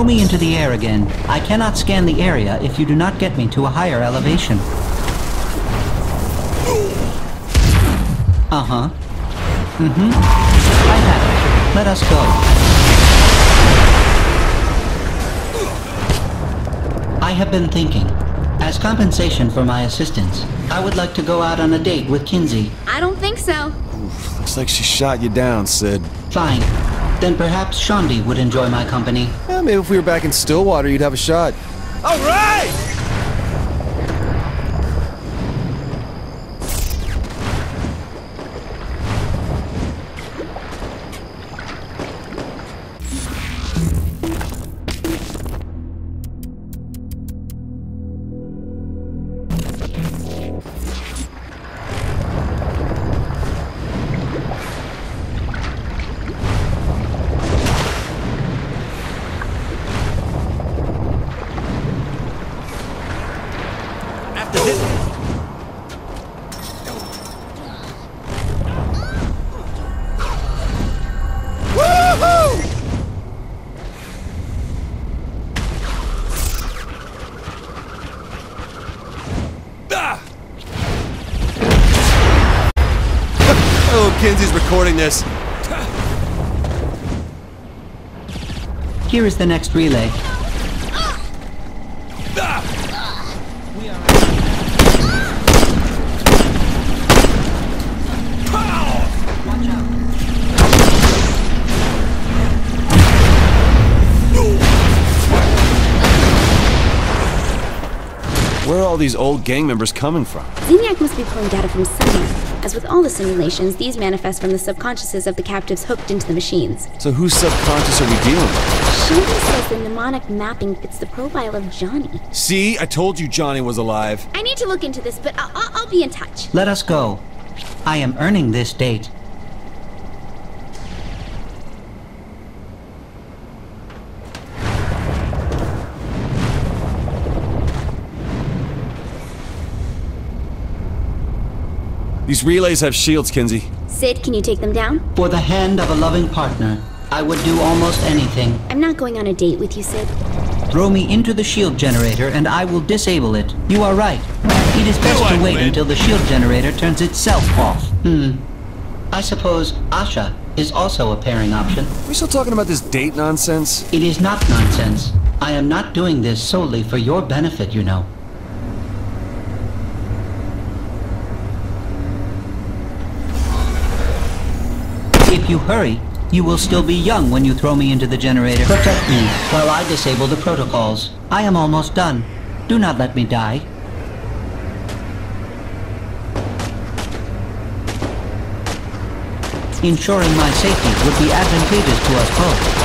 Throw me into the air again. I cannot scan the area if you do not get me to a higher elevation. Uh-huh. Mm-hmm. I have it. Let us go. I have been thinking. As compensation for my assistance, I would like to go out on a date with Kinzie. I don't think so. Looks like she shot you down, CID. Fine. Then perhaps Shaundi would enjoy my company. Maybe if we were back in Stillwater, you'd have a shot. All right! Recording this. Here is the next relay. Where are all these old gang members coming from? Zinyak must be pulling data from somewhere. As with all the simulations, these manifest from the subconsciouses of the captives hooked into the machines. So whose subconscious are we dealing with? Shaundi says the mnemonic mapping fits the profile of Johnny. See, I told you Johnny was alive. I need to look into this, but I'll, I'll, I'll be in touch. Let us go. I am earning this date. These relays have shields, Kinzie. CID, can you take them down? For the hand of a loving partner, I would do almost anything. I'm not going on a date with you, CID. Throw me into the shield generator and I will disable it. You are right. It is best to wait until the shield generator turns itself off. Hmm. I suppose Asha is also a pairing option. Are we still talking about this date nonsense? It is not nonsense. I am not doing this solely for your benefit, you know. You hurry, you will still be young when you throw me into the generator. Protect me while I disable the protocols. I am almost done. Do not let me die. Ensuring my safety would be advantageous to us both.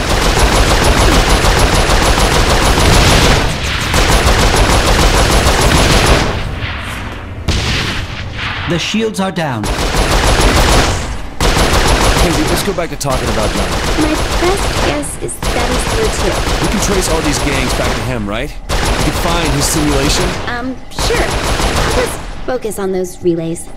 The shields are down. Kinzie, let's go back to talking about John. My best guess is that he's through too. We can trace all these gangs back to him, right? We can find his simulation. Um, sure. Let's focus on those relays.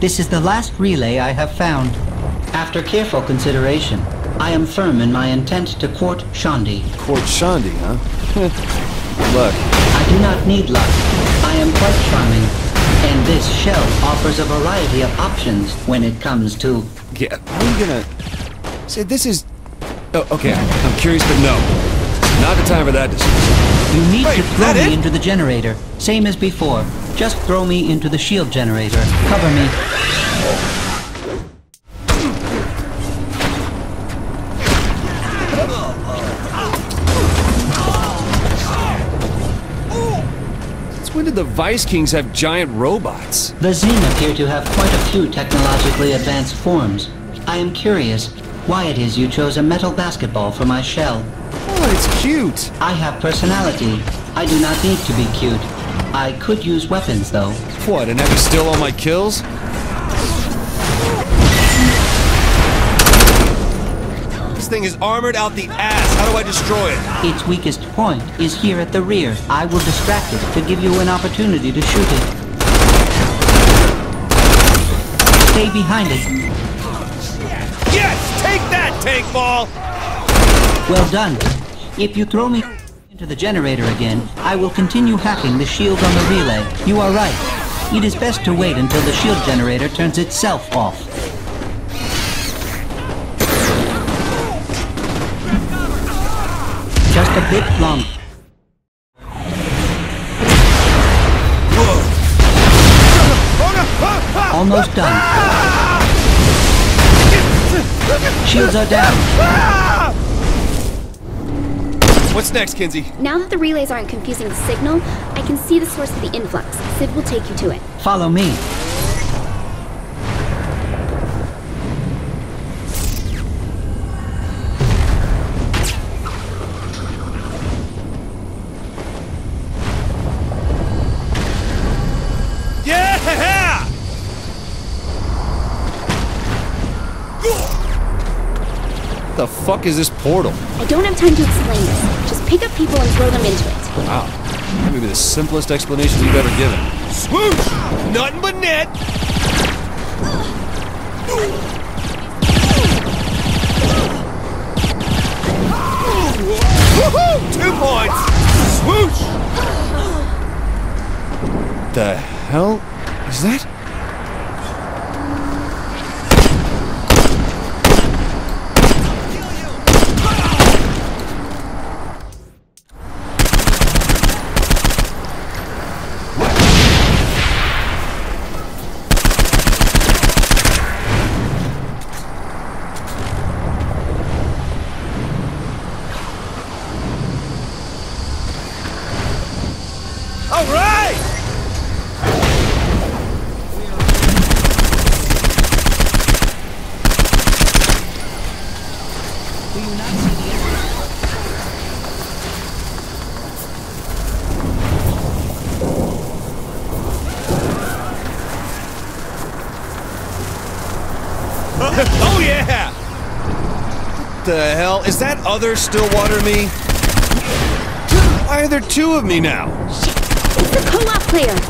This is the last relay I have found. After careful consideration, I am firm in my intent to court Shaundi. Court Shaundi, huh? <laughs> Look. I do not need luck. I am quite charming. And this shell offers a variety of options when it comes to... Yeah, how are you gonna... Say, this is... Oh, okay, I'm curious, but no. Not the time for that decision. You need Wait, to throw me it? into the generator. Same as before. Just throw me into the shield generator. Cover me. When did the Vice Kings have giant robots? The Zin appear to have quite a few technologically advanced forms. I am curious why it is you chose a metal basketball for my shell. Oh, it's cute. I have personality. I do not need to be cute. I could use weapons, though. What, and have you steal all my kills? Thing is armored out the ass. How do I destroy it? Its weakest point is here at the rear. I will distract it to give you an opportunity to shoot it. Stay behind it. Yes! Take that, tank ball! Well done. If you throw me into the generator again, I will continue hacking the shield on the relay. You are right. It is best to wait until the shield generator turns itself off. Just a bit longer. Almost done. Shields are down. What's next, Kinzie? Now that the relays aren't confusing the signal, I can see the source of the influx. CID will take you to it. Follow me. Fuck is this portal? I don't have time to explain this. Just pick up people and throw them into it. Wow. That may be the simplest explanation you've ever given. Swoosh! Nothing but net! Woohoo! Two points! Swoosh! The hell is that? All right! oh yeah! What the hell? Is that other Stillwater me? Why are there two of me now? It's the co-op player.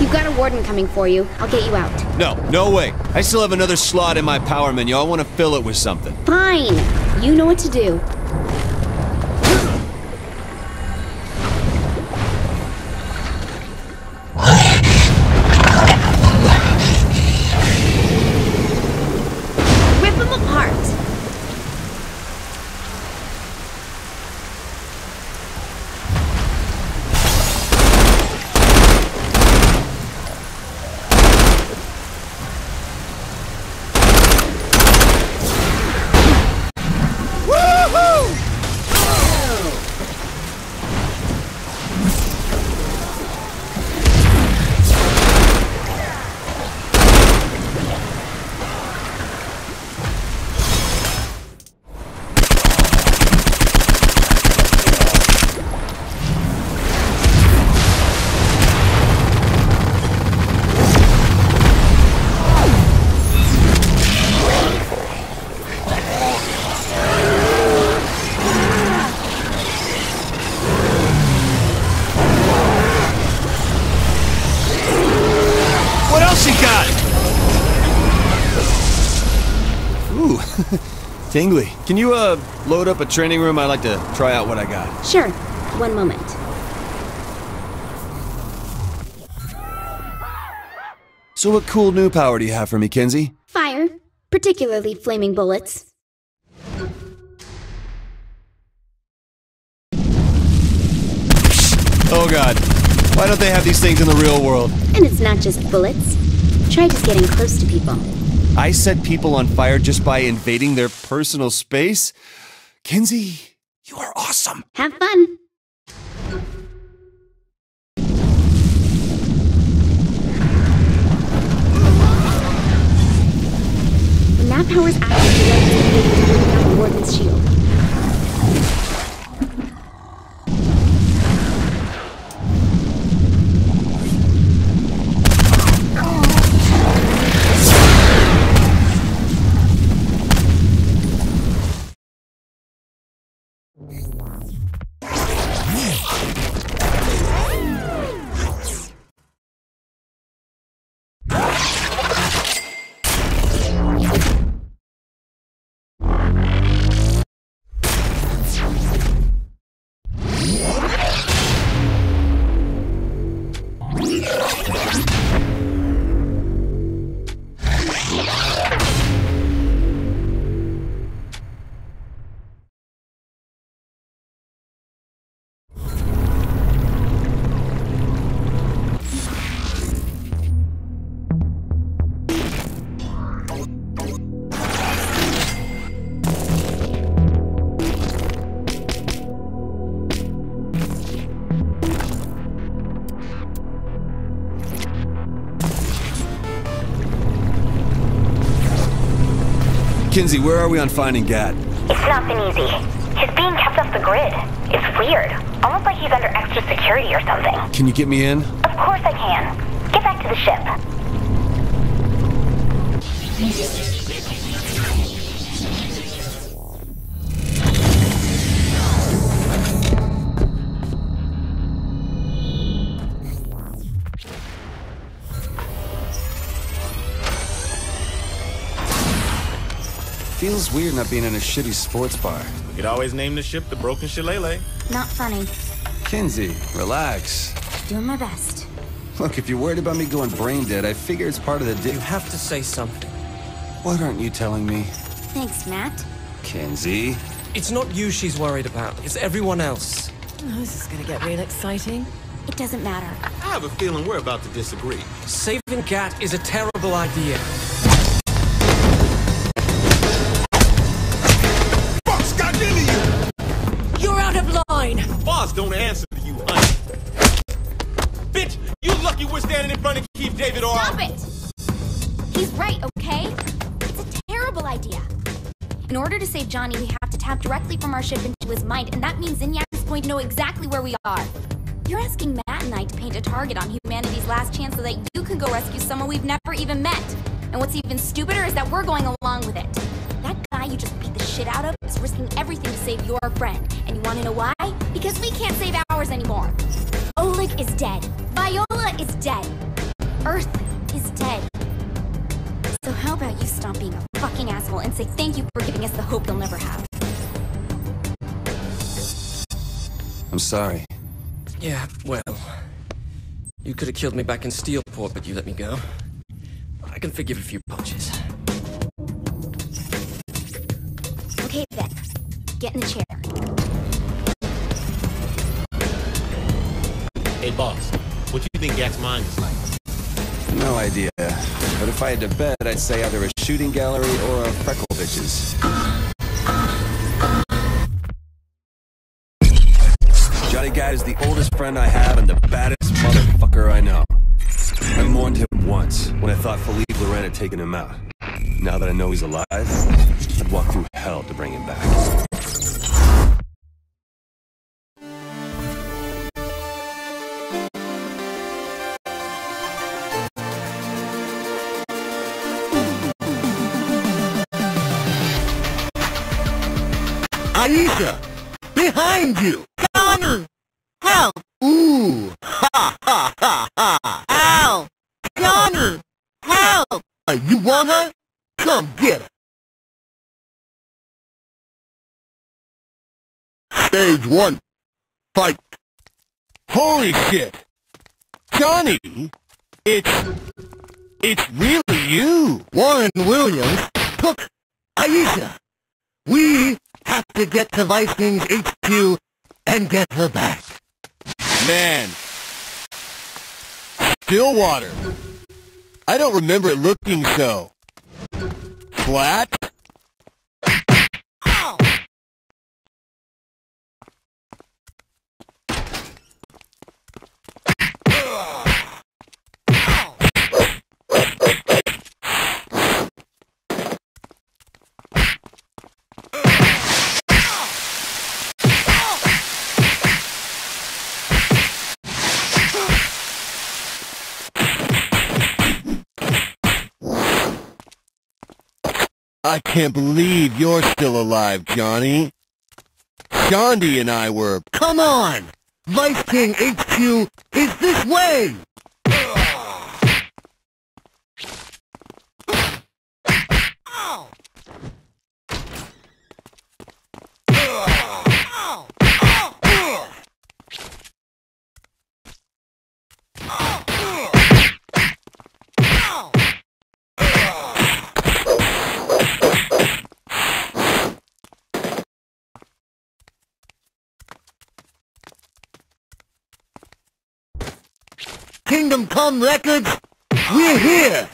You've got a warden coming for you. I'll get you out. No, no way. I still have another slot in my power menu. I want to fill it with something. Fine. You know what to do. Tingly. Can you, uh, load up a training room? I'd like to try out what I got. Sure. One moment. So what cool new power do you have for me, Kinzie? Fire, particularly flaming bullets. Oh god. Why don't they have these things in the real world? And it's not just bullets. Try just getting close to people. I set people on fire just by invading their personal space? Kinzie, you are awesome. Have fun. Able to Warden's shield. Kinzie, where are we on finding Gat? It's not been easy. He's being kept off the grid. It's weird. Almost like he's under extra security or something. Can you get me in? Of course I can. Get back to the ship. Feels weird not being in a shitty sports bar. We could always name the ship the Broken Shillelagh. Not funny. Kinzie, relax. Doing my best. Look, if you're worried about me going brain dead, I figure it's part of the deal. You have to say something. What aren't you telling me? Thanks, Matt. Kinzie? It's not you she's worried about. It's everyone else. Oh, this is gonna get real exciting. It doesn't matter. I have a feeling we're about to disagree. Saving Gat is a terrible idea. Don't answer to you, honey. Bitch, you lucky we're standing in front of Keith David or Stop it! He's right, okay? It's a terrible idea. In order to save Johnny, we have to tap directly from our ship into his mind, and that means Zinyak is going to know exactly where we are. You're asking Matt and I to paint a target on humanity's last chance so that you can go rescue someone we've never even met. And what's even stupider is that we're going along with it. That guy guy you just beat the shit out of is risking everything to save your friend. And you wanna know why? Because we can't save ours anymore. Oleg is dead. Viola is dead. Earth is dead. So how about you stop being a fucking asshole and say thank you for giving us the hope you'll never have? I'm sorry. Yeah, well. You could have killed me back in Steelport, but you let me go. I can forgive a few punches. Okay, then. Get in the chair. Hey, boss. What do you think Jack's mind is like? No idea. But if I had to bet, I'd say either a shooting gallery or a Freckle Bitch's. Johnny Gat is the oldest friend I have and the baddest motherfucker I know. I mourned him once when I thought Phillipe Loren had taken him out. Now that I know he's alive, I'd walk through hell to bring him back. Aisha! Behind you! Johnny! Help! Ooh! Ha ha ha ha! Ow! Johnny! Help! Uh, you want her? Come get her! Stage one. Fight. Holy shit! Johnny! It's... It's really you! Warren Williams took Aisha. We have to get to Vice King's HQ and get her back. Man. Stillwater. I don't remember it looking so. Flat? I can't believe you're still alive, Johnny. Gandhi and I were... Come on! Vice King HQ is this way! Come Records, we're here!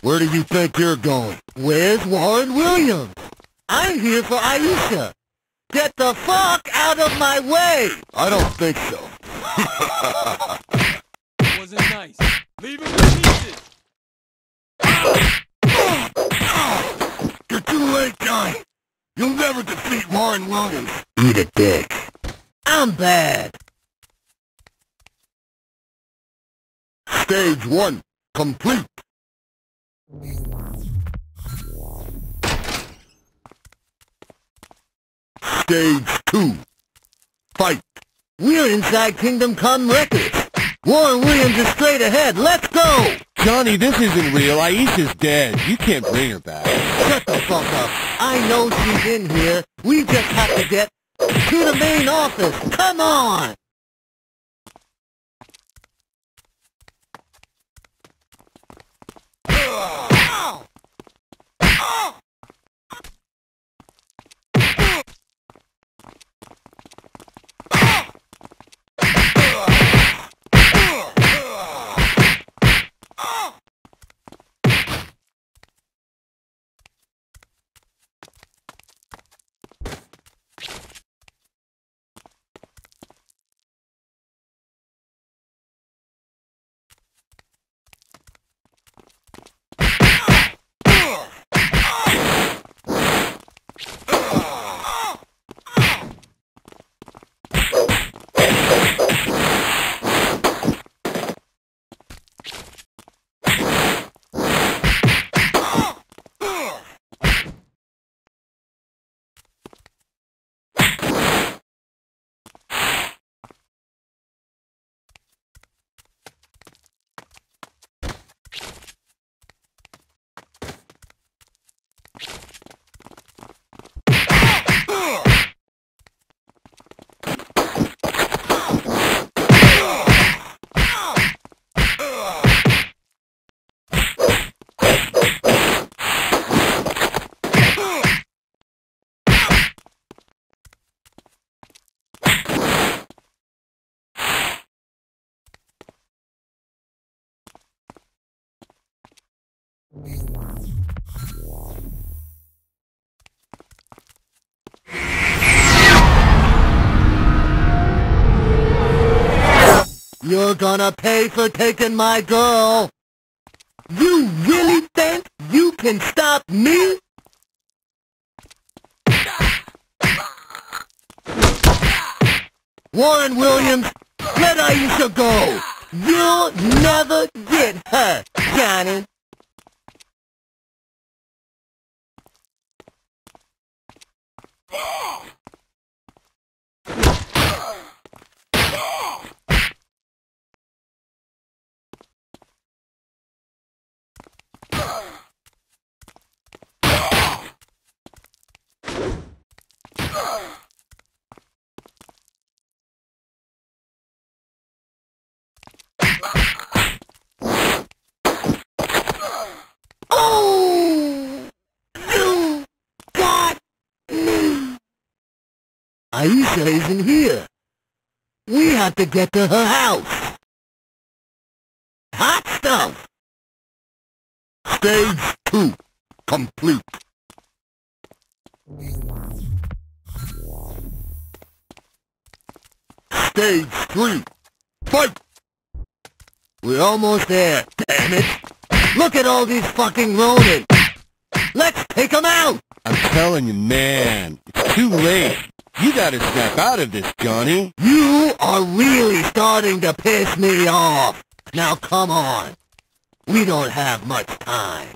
Where do you think you're going? Where's Warren Williams? I'm here for Aisha. Get the fuck out of my way! I don't think so. <laughs> Wasn't nice. Leave him in pieces. You're too late, Johnny. You'll never defeat Warren Williams. Eat a dick. I'm bad. Stage one, complete. Stage 2. Fight! We're inside Kingdom Come Records. Warren Williams is straight ahead. Let's go! Johnny, this isn't real. Aisha's dead. You can't bring her back. Shut the fuck up. I know she's in here. We just have to get to the main office. Come on! You're gonna pay for taking my girl. You really think you can stop me? Warren Williams, let Aisha go. You'll never get her, Johnny. Oh! You got me! Aisha isn't here. We have to get to her house. Hot stuff! Stage two, complete. Stage three, fight! We're almost there, damn it! Look at all these fucking Ronin! Let's take them out! I'm telling you, man, it's too late. You gotta snap out of this, Johnny. You are really starting to piss me off. Now come on. We don't have much time.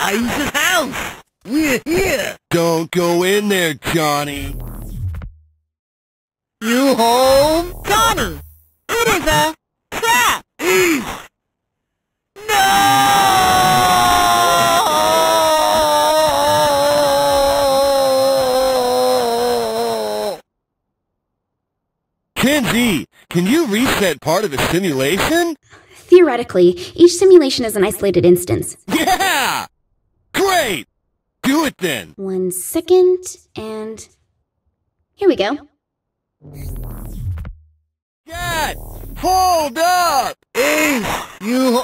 Aisha's house! We're here! Don't go in there, Johnny. You home? Johnny! It is a trap! Eve! No! Kinzie, can you reset part of the simulation? Theoretically, each simulation is an isolated instance. Yeah! Great! Do it then! One second, and here we go. Dad! Hold up! Eve! You...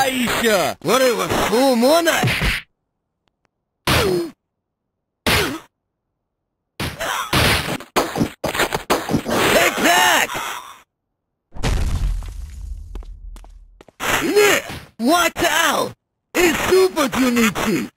What? Take that! Yeah! Watch out! It's Super Junichi!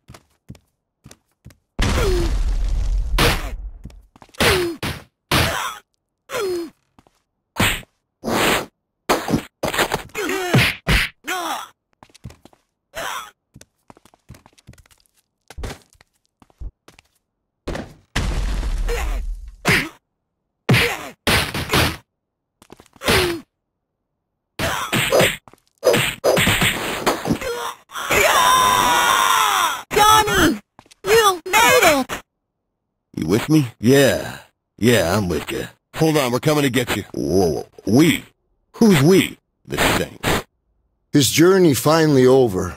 Johnny! You made it! You with me? Yeah. Yeah, I'm with you. Hold on, we're coming to get you. Whoa, we? Who's we? The Saints. His journey finally over.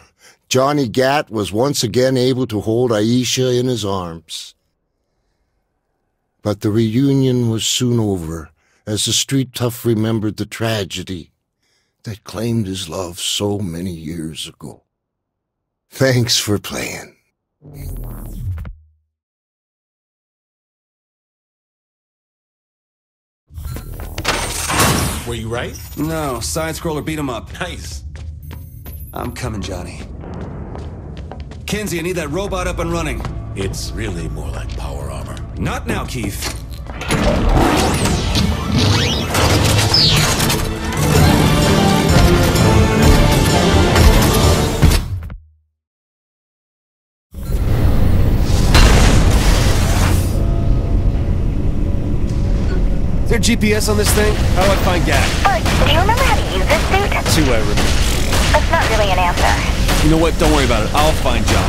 Johnny Gat was once again able to hold Aisha in his arms. But the reunion was soon over as the street tough remembered the tragedy that claimed his love so many years ago. Thanks for playing. Were you right? No, side scroller beat him up. Nice. I'm coming, Johnny. Kinzie, I need that robot up and running. It's really more like power armor. Not now, Keith. Is there GPS on this thing? How do I find gas? Bert, do you remember how to use this suit? See what I remember. That's not really an answer. You know what? Don't worry about it. I'll find John.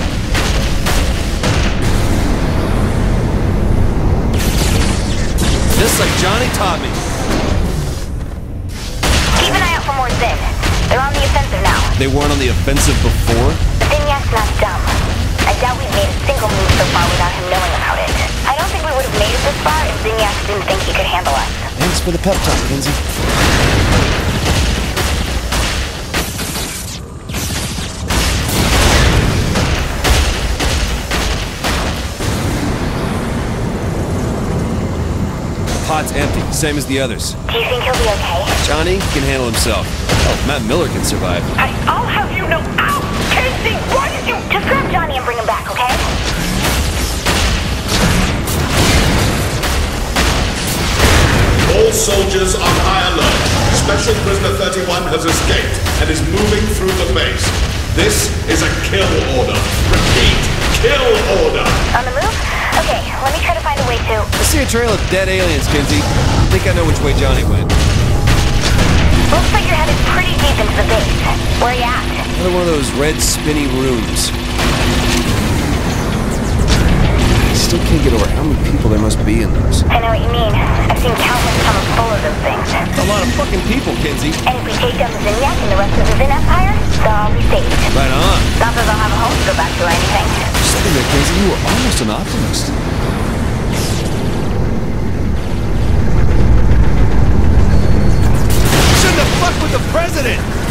Just like Johnny taught me. Keep an eye out for more Zin. They're on the offensive now. They weren't on the offensive before? But Zinyak's not dumb. I doubt we've made a single move so far without him knowing about it. I don't think we would have made it this far if Zinyak didn't think he could handle us. Thanks for the pep talk, Kinzie. Pot's empty, same as the others. Do you think he'll be okay? Johnny can handle himself. Oh, Matt Miller can survive. I, I'll have you know. Ow! Casey, why did you... Just grab Johnny and bring him back, okay? All soldiers on high alert. Special Prisoner 31 has escaped and is moving through the base. This is a kill order. Repeat, kill order. On the move? Okay, let me try to find a way to... I see a trail of dead aliens, Kinzie. I think I know which way Johnny went. Looks like you're headed pretty deep into the base. Where are you at? Another one of those red spinny rooms. I still can't get over how many people there must be in those. I know what you mean. I've seen countless tunnels full of those things. A lot of fucking people, Kinzie. And if we take down the Zinyak and the rest of the Zin Empire, they'll all be saved. Right on. Not that they'll have a home to go back to or anything. Second there, Kinzie, you were almost an optimist. Shouldn't have fucked with the president!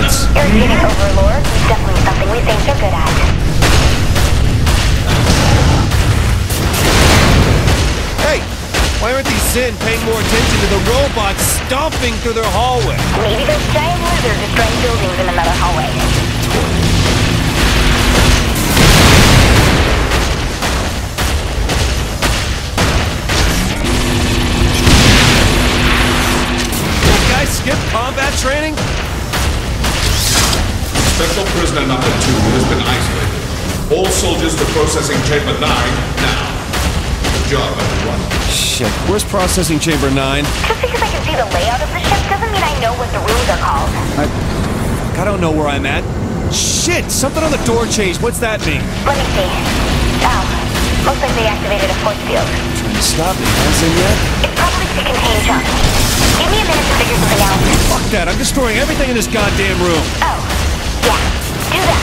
Twist in his man. shorts. Irrigating overlord is definitely something we think they're good at. Hey! Why aren't these Zin paying more attention to the robots stomping through their hallway? Maybe those giant lizards destroying buildings in another hallway. That skip combat training? Special prisoner number two has been isolated. All soldiers to processing chamber 9 now. Good job, everyone. Shit, where's processing chamber 9? Just because I can see the layout of the ship doesn't mean I know what the rooms are called. I, I don't know where I'm at. Shit, something on the door changed. What's that mean? Let me see. Oh, looks like they activated a force field. Trying to stop me, hasn't yet? It's probably to contain Johnny. Give me a minute to figure something out. Fuck that, I'm destroying everything in this goddamn room. Oh, yeah. Do that.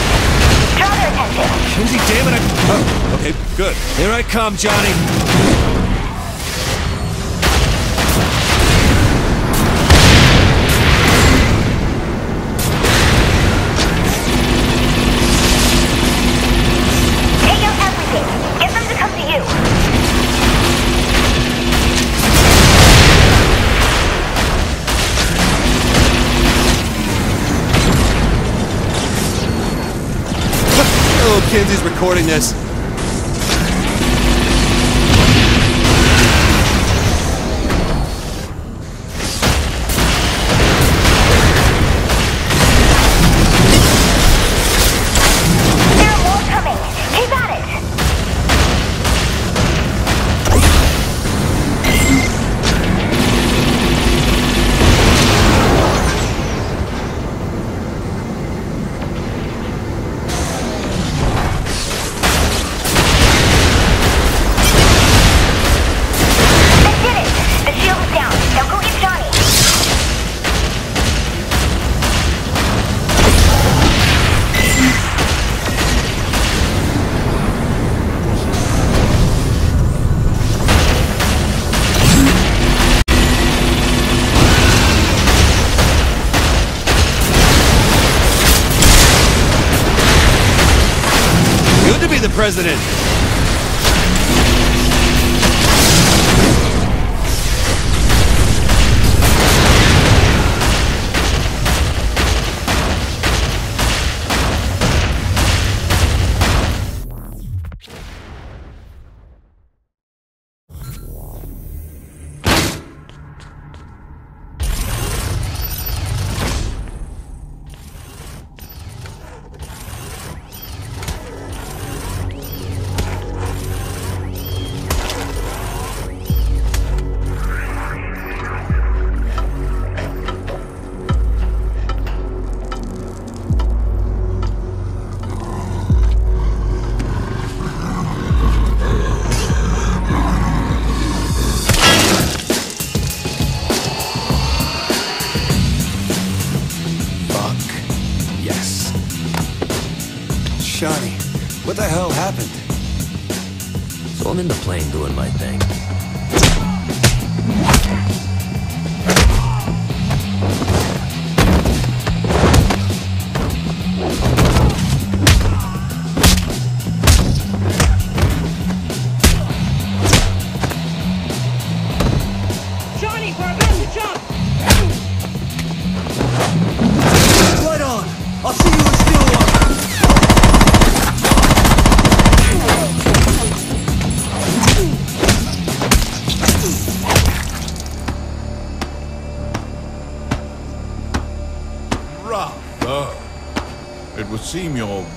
Draw their attention. Damn it, I... Oh, okay, good. Here I come, Johnny. Oh, recording this.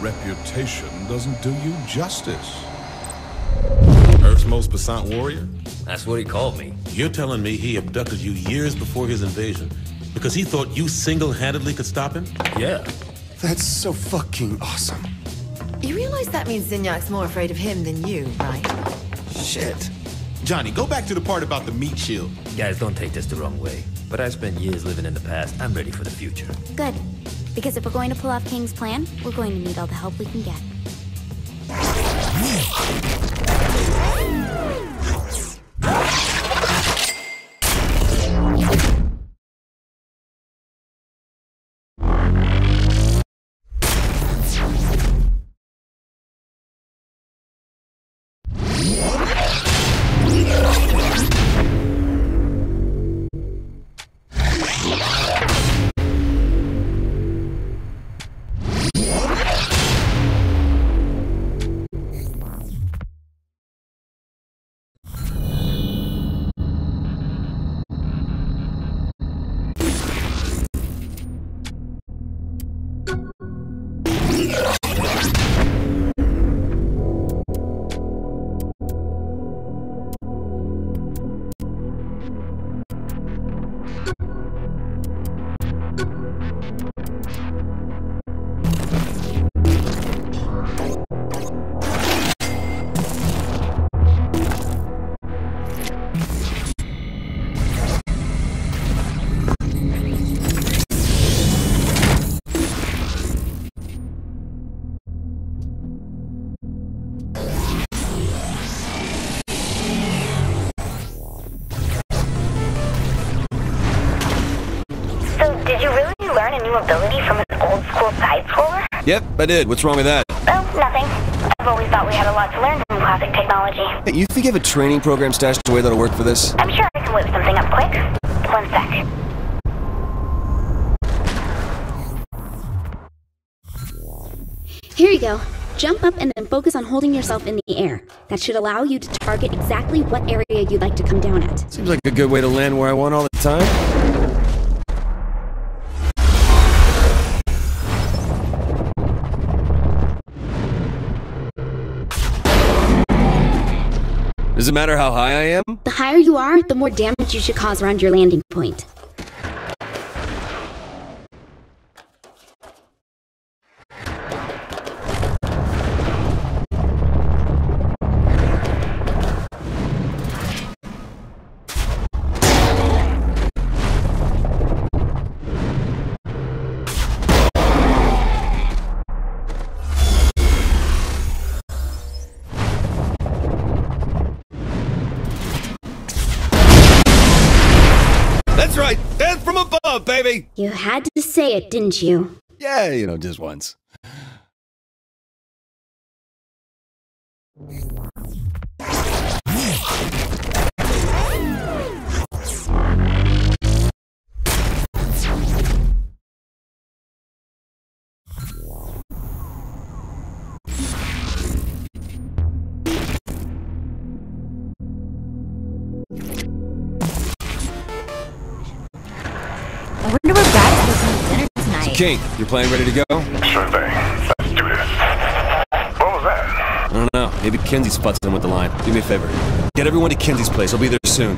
Reputation doesn't do you justice. Earth's most passant warrior? That's what he called me. You're telling me he abducted you years before his invasion because he thought you single-handedly could stop him? Yeah. That's so fucking awesome. You realize that means Zinyak's more afraid of him than you, right? Shit. Johnny, go back to the part about the meat shield. Guys, don't take this the wrong way. But I spent years living in the past. I'm ready for the future. Good. Because if we're going to pull off King's plan, we're going to need all the help we can get. Learn a new ability from an old school side scroller? Yep, I did. What's wrong with that? Oh, nothing. I've always thought we had a lot to learn from classic technology. Hey, you think you have a training program stashed away that'll work for this? I'm sure I can whip something up quick. One sec. Here you go. Jump up and then focus on holding yourself in the air. That should allow you to target exactly what area you'd like to come down at. Seems like a good way to land where I want all the time. Does it matter how high I am? The higher you are, the more damage you should cause around your landing point. Baby. You had to say it, didn't you? Yeah, you know, just once. King, your plane ready to go? Sure thing. Let's do this. What was that? I don't know. Maybe Kinzie's futzing with the line. Do me a favor. Get everyone to Kinzie's place. I'll be there soon.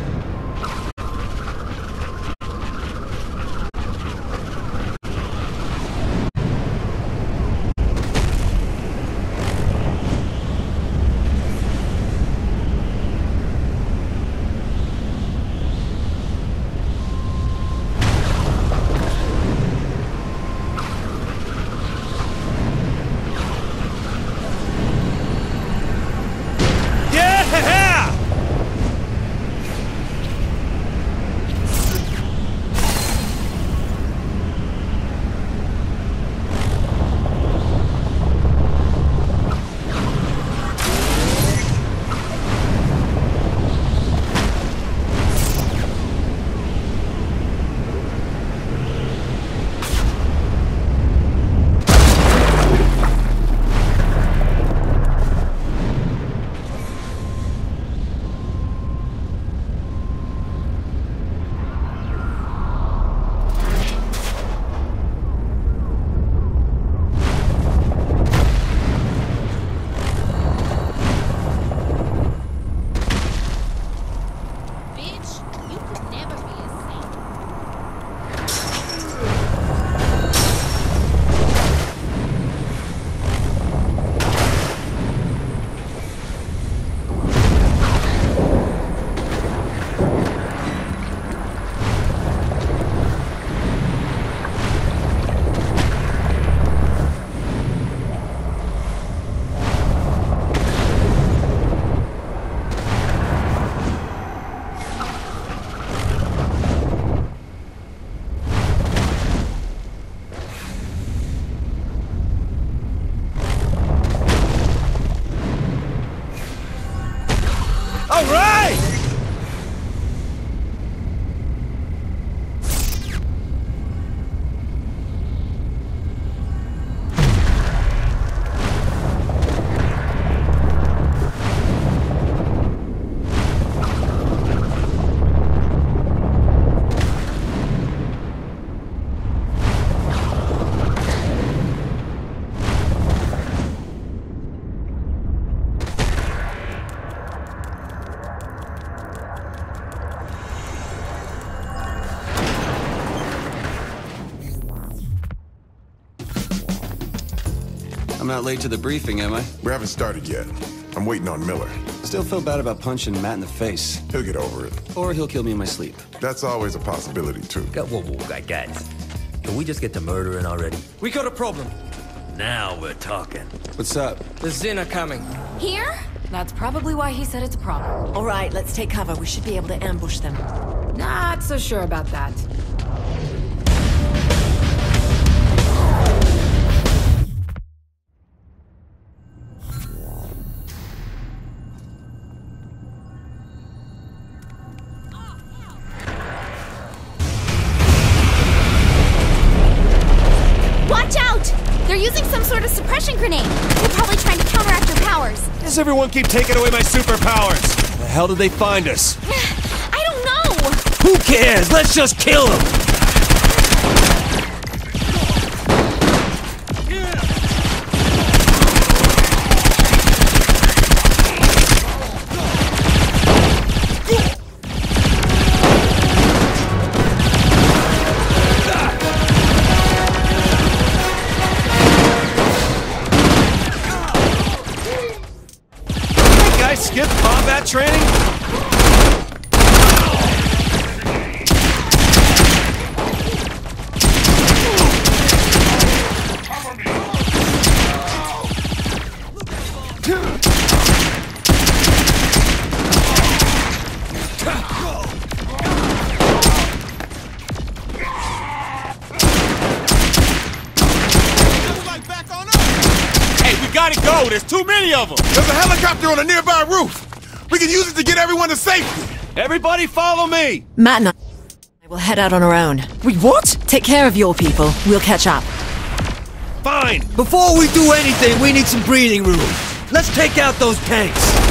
Not late to the briefing, am I? We haven't started yet. I'm waiting on Miller. Still feel bad about punching Matt in the face. He'll get over it. Or he'll kill me in my sleep. That's always a possibility, too. Whoa, whoa, whoa, guys, guys. Can we just get to murdering already? We got a problem. Now we're talking. What's up? The Zin are coming. Here? That's probably why he said it's a problem. All right, let's take cover. We should be able to ambush them. Not so sure about that. Everyone keep taking away my superpowers? The hell did they find us? <sighs> I don't know! Who cares? Let's just kill them! Everybody follow me! Matt and I will head out on our own. Wait, what? Take care of your people. We'll catch up. Fine! Before we do anything, we need some breathing room. Let's take out those tanks.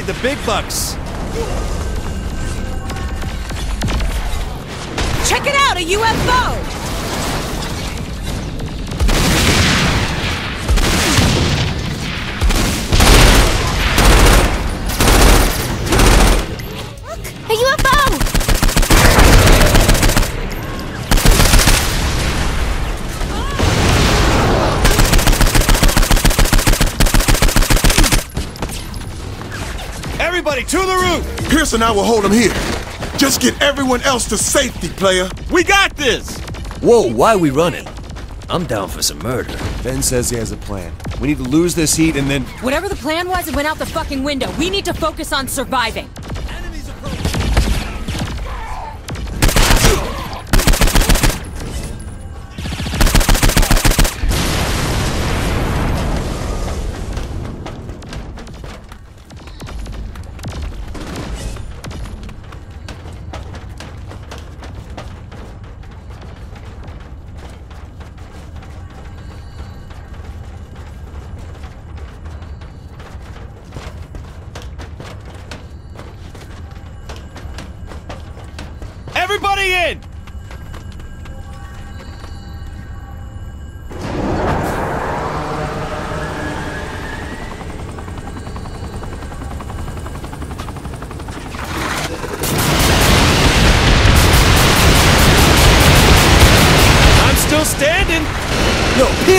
Paid the big bucks. Check it out, a UFO! Everybody to the roof! Pierce and I will hold them here. Just get everyone else to safety, player. We got this! Whoa, why are we running? I'm down for some murder. Ben says he has a plan. We need to lose this heat and then. Whatever the plan was, it went out the fucking window. We need to focus on surviving.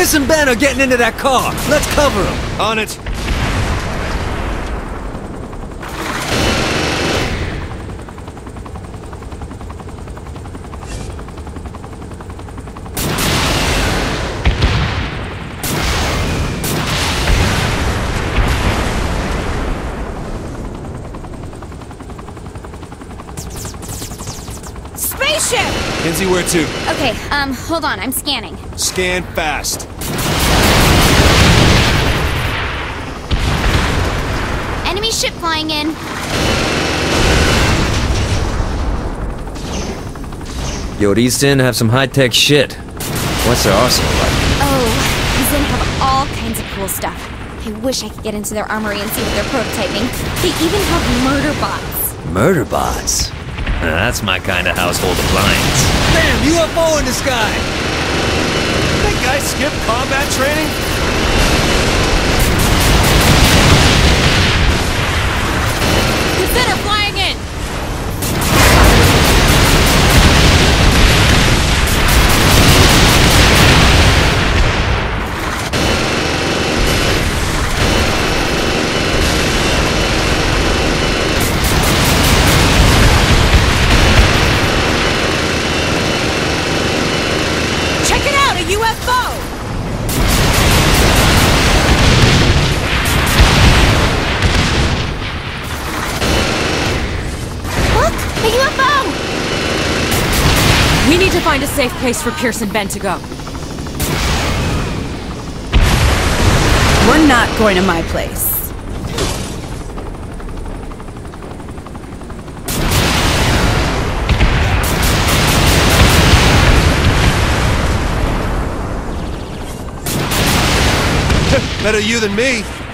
Yo, Pierce and Ben are getting into that car. Let's cover them. On it. Spaceship! Kinzie, where to? Okay, um, hold on, I'm scanning. Scan fast. Ship flying in. Yo, these Zin have some high-tech shit. What's their arsenal like? Oh, these Zin have all kinds of cool stuff. I wish I could get into their armory and see what they're prototyping. They even have murder bots. Murder bots. Now, that's my kind of household appliance. Damn, UFO in the sky. That guy skip combat training? Consider flying safe place for Pierce and Ben to go. We're not going to my place. Better you than me.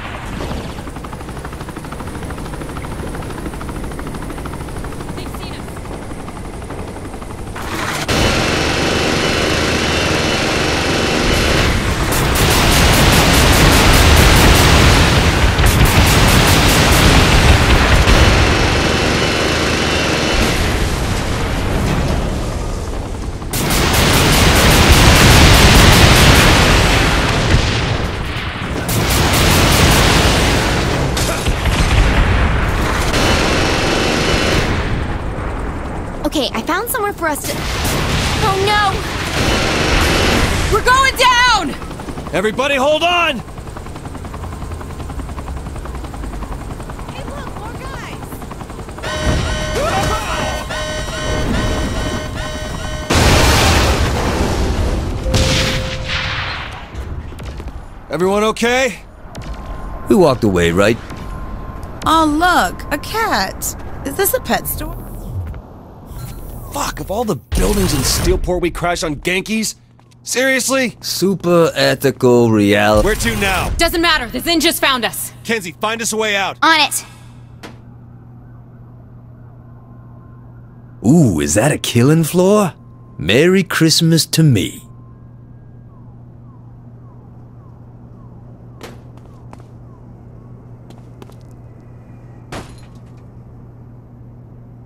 Everybody hold on! Good luck, more guys. Everyone okay? We walked away, right? Oh, look, a cat. Is this a pet store? Fuck, of all the buildings in Steelport we crashed on Genki's? Seriously? Super ethical reality. Where to now? Doesn't matter. The Zin just found us. Kinzie, find us a way out. On it. Ooh, is that a killing floor? Merry Christmas to me.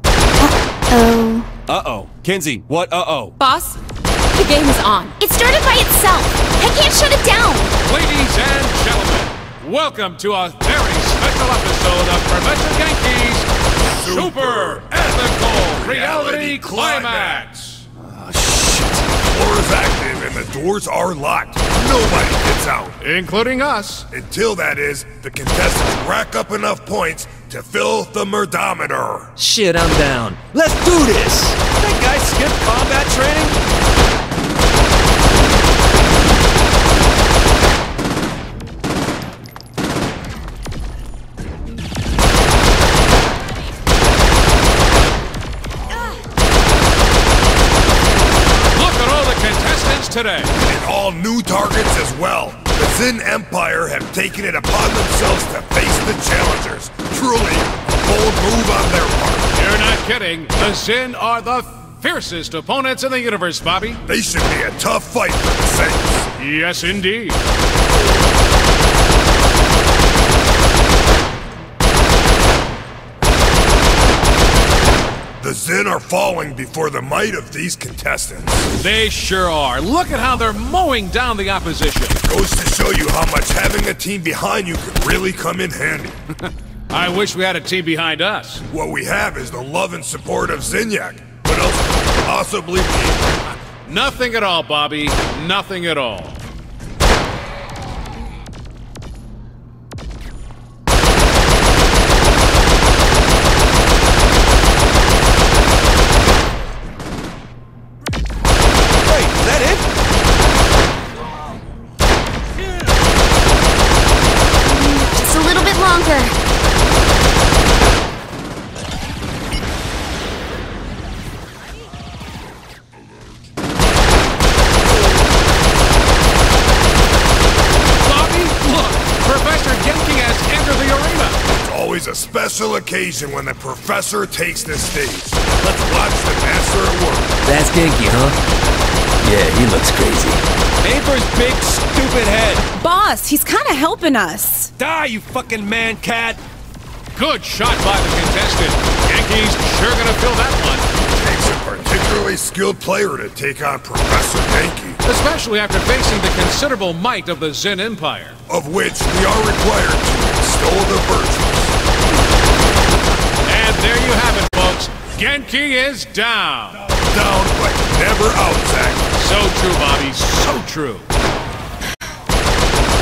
Uh-oh. Uh-oh. Kinzie, what uh-oh? Boss, the game is on. It started by itself. I can't shut it down. Ladies and gentlemen, welcome to a very special episode of Professor Genki's Super Ethical Reality Climax. Ah, Floor is active and the doors are locked. Nobody gets out. Including us. Until that is, the contestants rack up enough points to fill the murdometer. Shit, I'm down. Let's do this! That guy skipped combat training? Look at all the contestants today. And all new targets as well. The Zin Empire have taken it upon themselves to face the challengers. Truly, a bold move on their part. You're not kidding. The Zin are the fiercest opponents in the universe, Bobby. They should be a tough fight for the Saints. Yes, indeed. Zin are falling before the might of these contestants. They sure are. Look at how they're mowing down the opposition. Goes to show you how much having a team behind you could really come in handy. <laughs> I wish we had a team behind us. What we have is the love and support of Zinyak. What else could we possibly be? <laughs> Nothing at all, Bobby. Nothing at all. Wait, is that it? Just a little bit longer. Bobby, look! Professor Genki has entered the arena. It's always a special occasion when the professor takes the stage. Let's watch the master at work. That's Genki, huh? Yeah, he looks crazy. Aim for his big, stupid head. Boss, he's kind of helping us. Die, you fucking man cat. Good shot by the contestant. Genki's sure gonna fill that one. Takes a particularly skilled player to take on Professor Genki, Especially after facing the considerable might of the Zin Empire. of which we are required to extol the virtues. And there you have it, folks. Genki is down. Down, but never out, Zach. So true, Bobby. So true.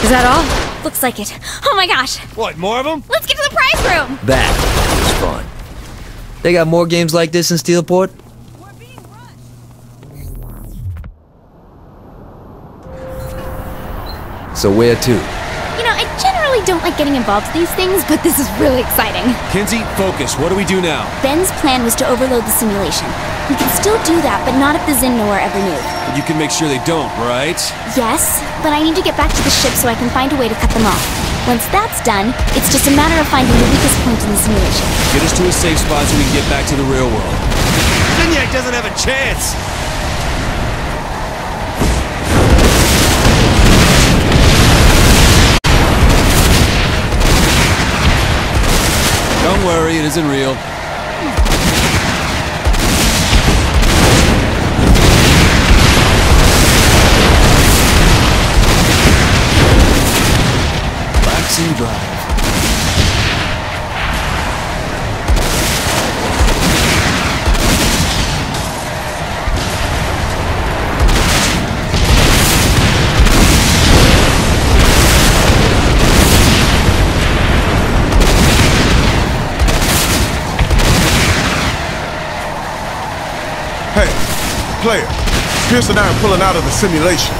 Is that all? Looks like it. Oh my gosh. What, more of them? Let's get to the prize room. That was fun. They got more games like this in Steelport? We're being rushed. So where to? You know, I don't like getting involved in these things, but this is really exciting. Kinzie, focus. What do we do now? Ben's plan was to overload the simulation. We can still do that, but not if the Zin know our every move. You can make sure they don't, right? Yes, but I need to get back to the ship so I can find a way to cut them off. Once that's done, it's just a matter of finding the weakest point in the simulation. Get us to a safe spot so we can get back to the real world. Zinyak doesn't have a chance. Don't worry, it isn't real. Relaxing drive. Player. Pierce and I are pulling out of the simulation.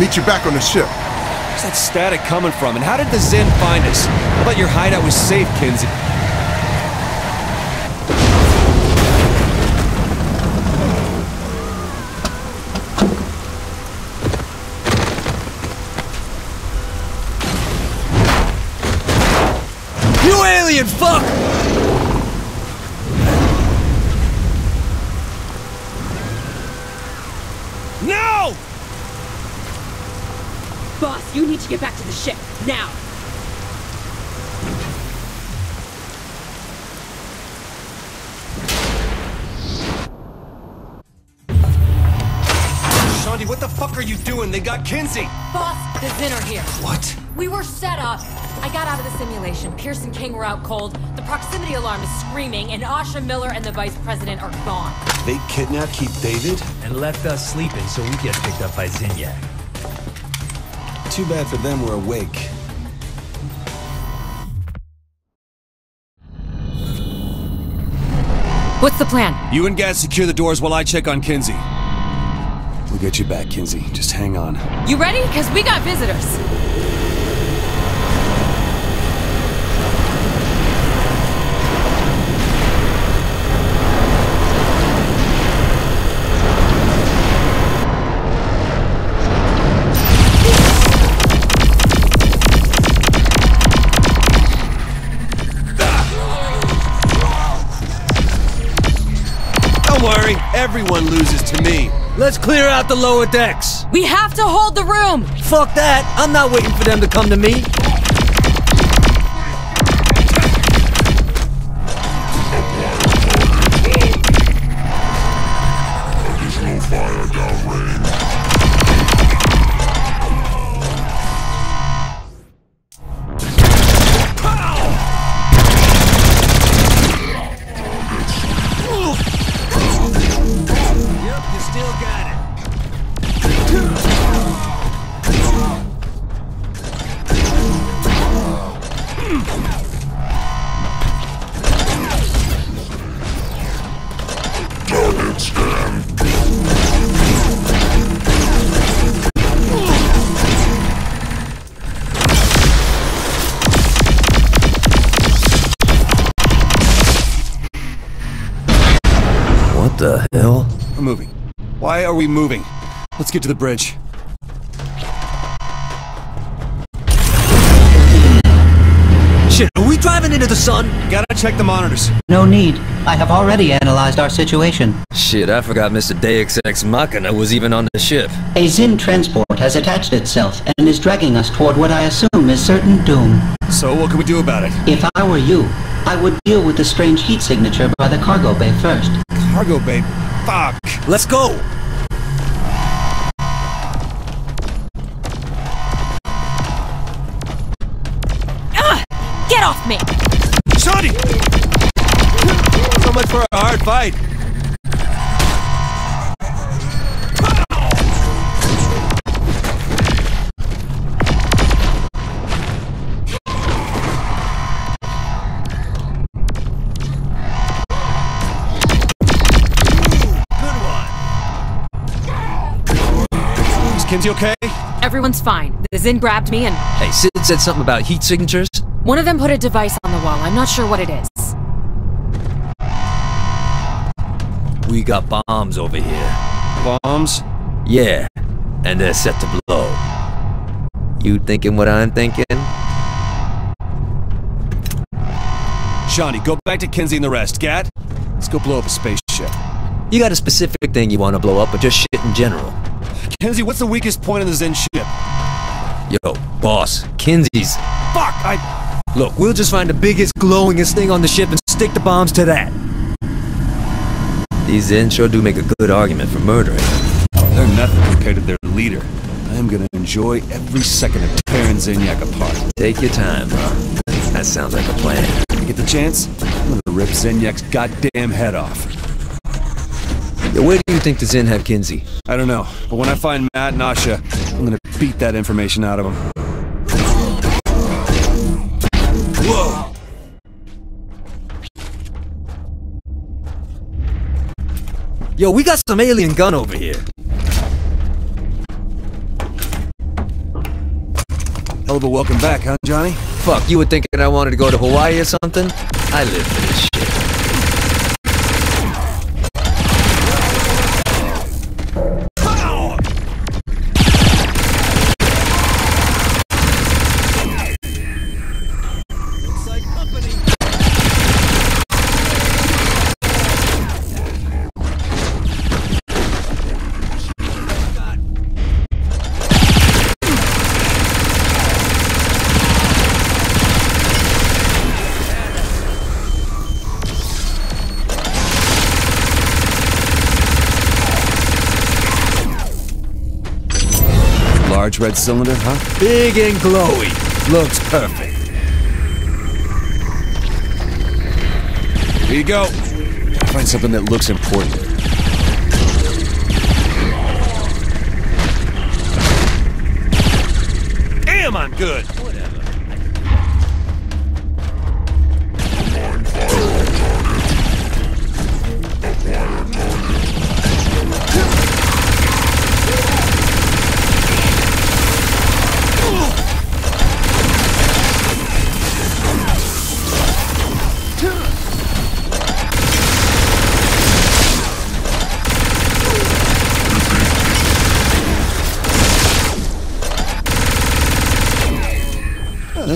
Meet you back on the ship. Where's that static coming from? And how did the Zin find us? I thought your hideout was safe, Kinzie. You alien fuck! To get back to the ship, now! Shaundi, what the fuck are you doing? They got Kinzie! Boss, the Zin are here. What? We were set up. I got out of the simulation. Pierce and King were out cold. The proximity alarm is screaming, and Asha Miller and the Vice President are gone. They kidnapped Keith David? And left us sleeping so we get picked up by Zinyak. Too bad for them we're awake. What's the plan? You and Gat secure the doors while I check on Kinzie. We'll get you back, Kinzie. Just hang on. You ready? Because we got visitors. Everyone loses to me. Let's clear out the lower decks. We have to hold the room! Fuck that. I'm not waiting for them to come to me. We moving? Let's get to the bridge. Shit, are we driving into the sun? Gotta check the monitors. No need. I have already analyzed our situation. Shit, I forgot Mr. Deus Ex Machina was even on the ship. A Zin transport has attached itself and is dragging us toward what I assume is certain doom. So what can we do about it? If I were you, I would deal with the strange heat signature by the cargo bay first. Cargo bay? Fuck. Let's go! Get off me! Shaundi! So much for a hard fight. Kinzie okay? Everyone's fine. The Zin grabbed me and Hey, CID said something about heat signatures. one of them put a device on the wall. I'm not sure what it is. We got bombs over here. Bombs? Yeah, and they're set to blow. You thinking what I'm thinking? Shaundi, go back to Kinzie and the rest. Gat, let's go blow up a spaceship. You got a specific thing you want to blow up, or just shit in general? Kinzie, what's the weakest point in the Zin ship? Yo, boss, Kinzie's. Fuck, I... Look, we'll just find the biggest, glowingest thing on the ship and stick the bombs to that. These Zin sure do make a good argument for murdering. They're nothing compared to their leader. I am gonna enjoy every second of tearing Zinyak apart. Take your time, huh? That sounds like a plan. You get the chance? I'm gonna rip Zinyak's goddamn head off. Where do you think the Zin have Kinzie? I don't know, but when I find Matt and Asha, I'm gonna beat that information out of them. Whoa! Yo, we got some alien gun over here. Hell of a welcome back, huh, Johnny? Fuck, you were thinking I wanted to go to Hawaii or something? I live for this red cylinder, huh? Big and glowy. Looks perfect. Here you go. Find something that looks important. Damn, I'm good.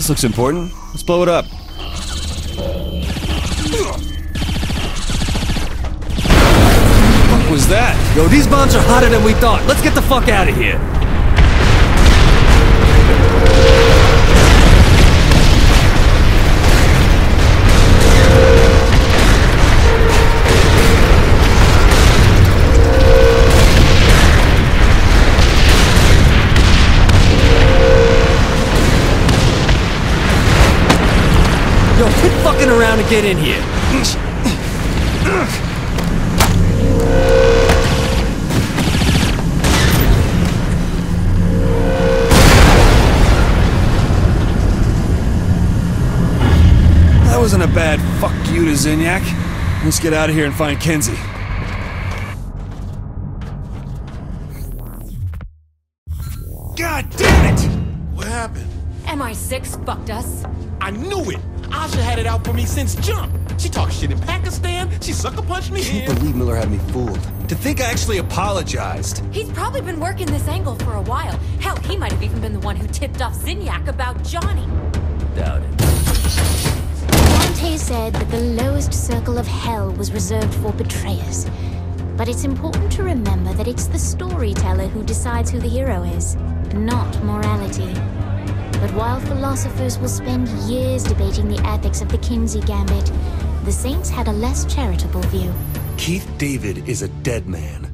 This looks important. Let's blow it up. What was that? Yo, these bombs are hotter than we thought. Let's get the fuck out of here. Fucking around and get in here. That wasn't a bad fuck you to Zinyak. Let's get out of here and find Kinzie. God damn it! What happened? MI6 fucked us. I knew it. Asha had it out for me since jump. She talked shit in Pakistan. She sucker punched me Can't here. believe Miller had me fooled. To think I actually apologized. He's probably been working this angle for a while. Hell, he might have even been the one who tipped off Zinyak about Johnny. Doubt it. Dante said that the lowest circle of hell was reserved for betrayers. But it's important to remember that it's the storyteller who decides who the hero is, not morality. But while philosophers will spend years debating the ethics of the Kinzie Gambit, the Saints had a less charitable view. Keith David is a dead man.